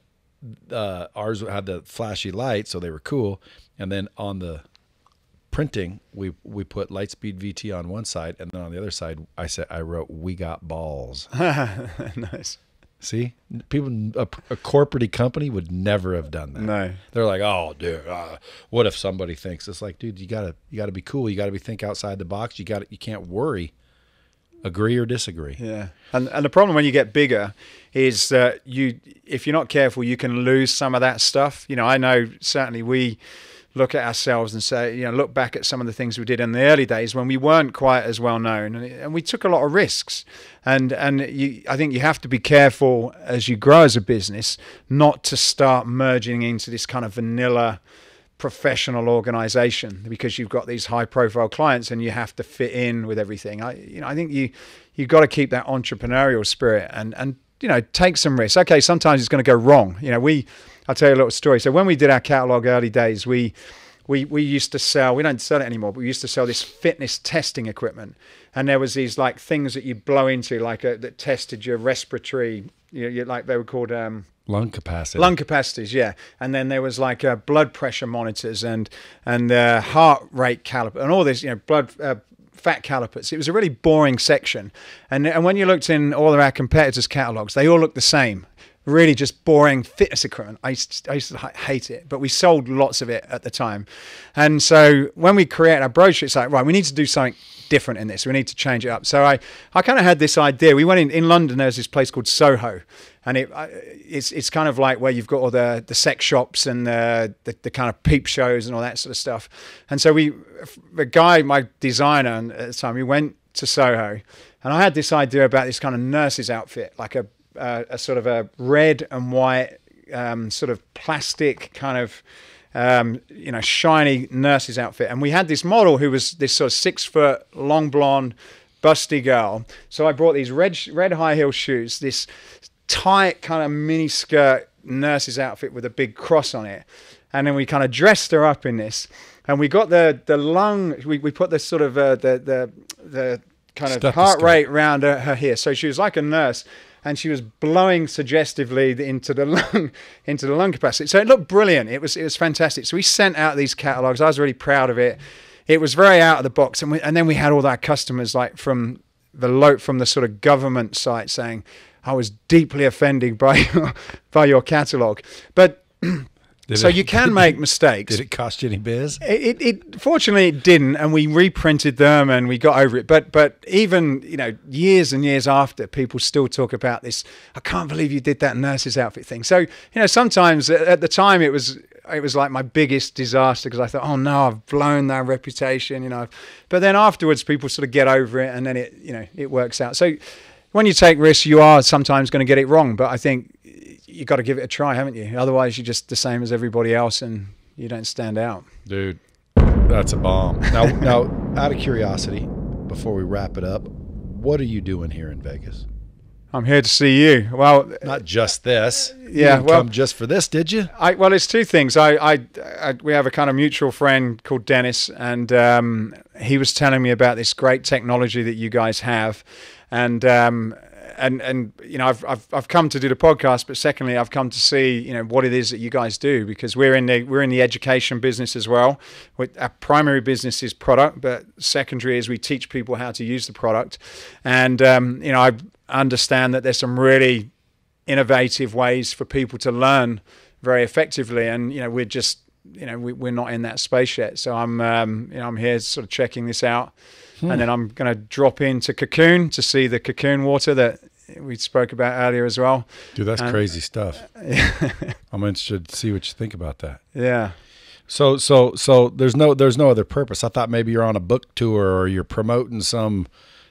uh, ours had the flashy light, so they were cool. And then on the printing, we we put Lightspeed VT on one side, and then on the other side, I said I wrote "We got balls." [LAUGHS] nice. See, people, a, a corporate company would never have done that. No. they're like, oh, dude, uh, what if somebody thinks it's like, dude, you gotta, you gotta be cool. You gotta be think outside the box. You got, you can't worry. Agree or disagree. Yeah, and and the problem when you get bigger is that you, if you're not careful, you can lose some of that stuff. You know, I know certainly we look at ourselves and say, you know, look back at some of the things we did in the early days when we weren't quite as well known, and, we took a lot of risks. And and you, I think you have to be careful as you grow as a business not to start merging into this kind of vanilla professional organization because you've got these high profile clients and you have to fit in with everything. I you know I think you you've got to keep that entrepreneurial spirit and and you know take some risks. Okay, sometimes it's going to go wrong. You know, we I'll tell you a little story. So when we did our catalog early days, we we we used to sell we don't sell it anymore but we used to sell this fitness testing equipment and there was these like things that you blow into like a, that tested your respiratory you know like they were called um, Lung capacity. lung capacities yeah. And then there was like uh, blood pressure monitors and and uh, heart rate caliper and all this you know blood uh, fat calipers. It was a really boring section. And and when you looked in all of our competitors catalogs they all looked the same really just boring fitness equipment. I used, to, I used to hate it, but we sold lots of it at the time. And so when we create our brochure, it's like, right, we need to do something different in this. We need to change it up. So I, I kind of had this idea. We went in, in London, there's this place called Soho. And it, uh, it's it's kind of like where you've got all the, the sex shops and the, the, the kind of peep shows and all that sort of stuff. And so we, the guy, my designer at the time, we went to Soho, and I had this idea about this kind of nurse's outfit, like a uh, a sort of a red and white um, sort of plastic kind of um, you know shiny nurse's outfit, and we had this model who was this sort of six foot long blonde busty girl. So I brought these red red high heel shoes, this tight kind of mini skirt nurse's outfit with a big cross on it, and then we kind of dressed her up in this, and we got the the lung. We, we put this sort of uh, the the the kind of heart rate around her, her here, so she was like a nurse and she was blowing suggestively into the [LAUGHS] lung into the lung capacity. So it looked brilliant. It was it was fantastic. So we sent out these catalogs. I was really proud of it. It was very out of the box, and we, and then we had all our customers like from the low from the sort of government site saying, "I was deeply offended by [LAUGHS] your, by your catalog," but. [CLEARS THROAT] Did so it, you can make mistakes. Did it cost you any beers? It, it, it, fortunately it didn't, and we reprinted them and we got over it. But but even you know years and years after, people still talk about this. I can't believe you did that nurse's outfit thing. So you know sometimes at the time it was it was like my biggest disaster because I thought, oh no, I've blown that reputation, you know. But then afterwards, people sort of get over it, and then it you know it works out. So when you take risks, you are sometimes going to get it wrong. But I think you got to give it a try, haven't you? Otherwise, you're just the same as everybody else, and you don't stand out. Dude, that's a bomb. Now, now, out of curiosity, before we wrap it up, what are you doing here in Vegas? I'm here to see you. Well, not just this. Yeah, well, come just for this, did you? I, well, it's two things. I, I, I, we have a kind of mutual friend called Dennis, and um, he was telling me about this great technology that you guys have, and um, and and you know I've, I've I've come to do the podcast, but secondly I've come to see you know what it is that you guys do because we're in the we're in the education business as well. Our primary business is product, but secondary is we teach people how to use the product, and um, you know I understand that there's some really innovative ways for people to learn very effectively, and you know we're just you know we, we're not in that space yet. So I'm um, you know I'm here sort of checking this out. Hmm. And then I'm going to drop into Cocoon to see the Cocoon water that we spoke about earlier as well. Dude, that's and, crazy stuff. [LAUGHS] I'm interested to see what you think about that. Yeah. So so so there's no there's no other purpose. I thought maybe you're on a book tour or you're promoting some,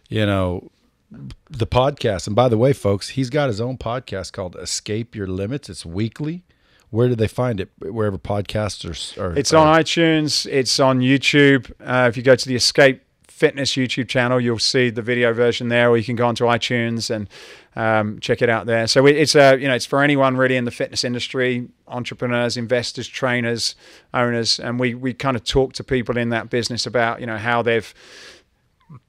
you know, the podcast. And by the way, folks, he's got his own podcast called Escape Your Limits. It's weekly. Where do they find it? Wherever podcasts are. are it's on iTunes. It's on YouTube. Uh, if you go to the Escape fitness YouTube channel. You'll see the video version there, or you can go onto iTunes and um, check it out there. So it's a you know it's for anyone really in the fitness industry, entrepreneurs, investors, trainers, owners, and we we kind of talk to people in that business about you know how they've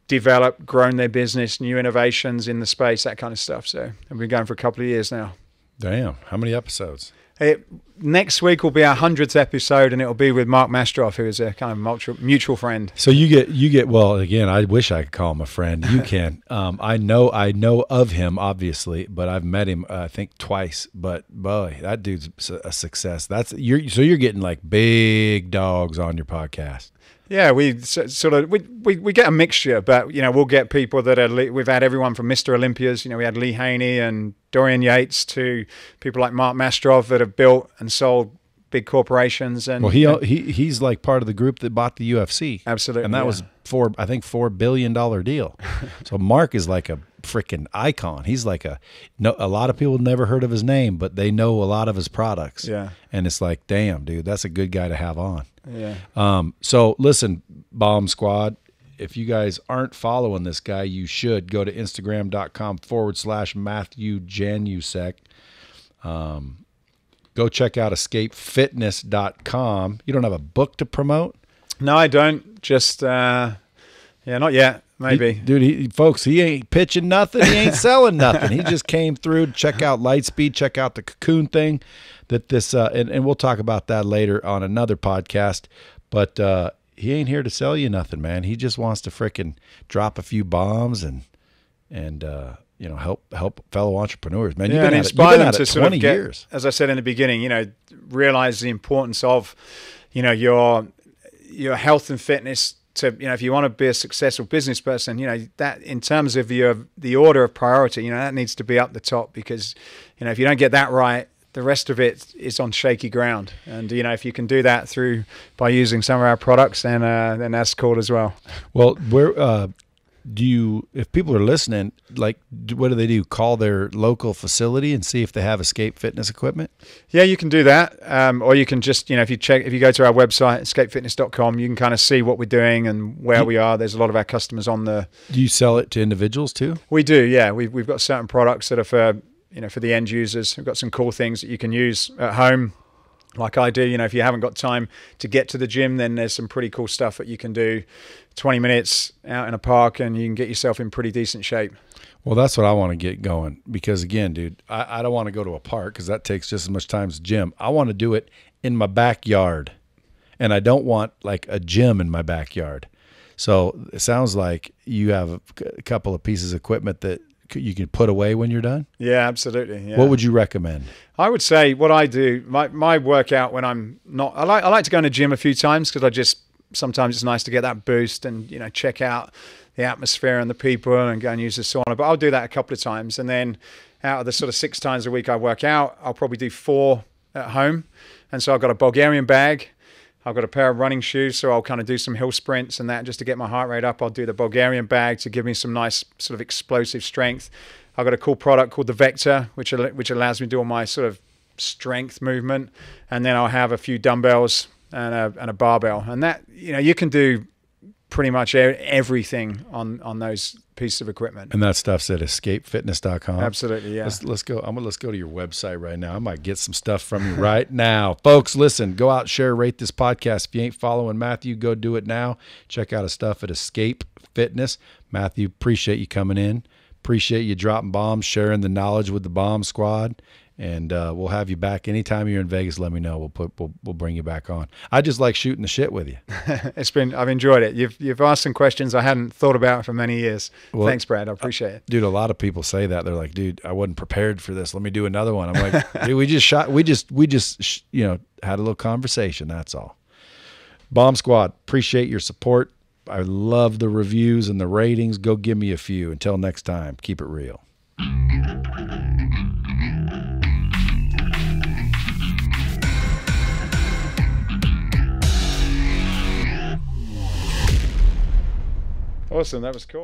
developed, grown their business, new innovations in the space, that kind of stuff. So I've been going for a couple of years now. Damn, how many episodes? It, next week will be our hundredth episode, and it will be with Mark Mastrov, who is a kind of mutual, mutual friend. So you get you get well again. I wish I could call him a friend. You [LAUGHS] can. um, I know I know of him obviously, but I've met him uh, I think twice. But boy, that dude's a success. That's you're so you're getting like big dogs on your podcast. Yeah, we sort of we, we, we get a mixture, but you know we'll get people that are we've had everyone from Mr. Olympias. You know we had Lee Haney and Dorian Yates to people like Mark Mastrov that have built and sold big corporations. And well, he he he's like part of the group that bought the UFC. Absolutely, and that yeah. was four I think four billion dollar deal. [LAUGHS] so Mark is like a freaking icon. He's like a no. A lot of people never heard of his name, but they know a lot of his products. Yeah, and it's like, damn, dude, that's a good guy to have on. Yeah. Um, so listen, Bomb Squad, if you guys aren't following this guy, you should go to Instagram.com forward slash Matthew Januszek. Um, go check out escapefitness.com. You don't have a book to promote? No, I don't. Just, uh, yeah, not yet. Maybe. He, dude, he, folks, he ain't pitching nothing. He ain't selling nothing. He just came through to check out Lightspeed, check out the cocoon thing that this, uh, and, and we'll talk about that later on another podcast. But uh, he ain't here to sell you nothing, man. He just wants to fricking drop a few bombs and, and, uh, you know, help help fellow entrepreneurs, man. Yeah, You've been and inspire them to sort 20 of get, years. as I said in the beginning, you know, realize the importance of, you know, your your health and fitness to you know if you want to be a successful business person you know that in terms of your the order of priority you know that needs to be up the top because you know if you don't get that right the rest of it is on shaky ground. And you know if you can do that through by using some of our products then uh, then that's cool as well. Well, where uh, do you, if people are listening, like, what do they do? Call their local facility and see if they have escape fitness equipment? Yeah, you can do that. Um, or you can just, you know, if you check, if you go to our website, escapefitness.com, you can kind of see what we're doing and where we are. There's a lot of our customers on the. Do you sell it to individuals too? We do, yeah. We've, we've got certain products that are for, you know, for the end users. We've got some cool things that you can use at home. Like I do, you know, if you haven't got time to get to the gym, then there's some pretty cool stuff that you can do 20 minutes out in a park and you can get yourself in pretty decent shape. Well, that's what I want to get going because again, dude, I, I don't want to go to a park because that takes just as much time as gym. I want to do it in my backyard, and I don't want like a gym in my backyard. So it sounds like you have a, couple of pieces of equipment that you can put away when you're done. Yeah, absolutely. Yeah. What would you recommend? I would say what I do, my, my workout when I'm not, I like, I like to go in the gym a few times because I just, sometimes it's nice to get that boost and, you know, check out the atmosphere and the people and go and use the sauna. But I'll do that a couple of times. And then out of the sort of six times a week I work out, I'll probably do four at home. And so I've got a Bulgarian bag. I've got a pair of running shoes, so I'll kind of do some hill sprints and that just to get my heart rate up. I'll do the Bulgarian bag to give me some nice sort of explosive strength. I've got a cool product called the Vector, which which allows me to do all my sort of strength movement, and then I'll have a few dumbbells and a, and a barbell, and that you know you can do pretty much everything on on those pieces of equipment. And that stuff's at escapefitness.com. Absolutely, yeah. Let's let's go. I'm gonna let's go to your website right now. I might get some stuff from you right [LAUGHS] now, folks. Listen, go out, share, rate this podcast. If you ain't following Matthew, go do it now. Check out his stuff at Escape Fitness. Matthew, appreciate you coming in. Appreciate you dropping bombs, sharing the knowledge with the Bomb Squad, and uh, we'll have you back anytime you're in Vegas. Let me know. We'll put we'll, we'll bring you back on. I just like shooting the shit with you. [LAUGHS] it's been I've enjoyed it. You've you've asked some questions I hadn't thought about for many years. Well, Thanks, Brad. I appreciate it. dude a lot of people say that they're like dude i wasn't prepared for this let me do another one i'm like [LAUGHS] dude we just shot we just we just sh- you know had a little conversation that's all bomb squad appreciate your support i love the reviews and the ratings go give me a few until next time keep it real Awesome. That was cool.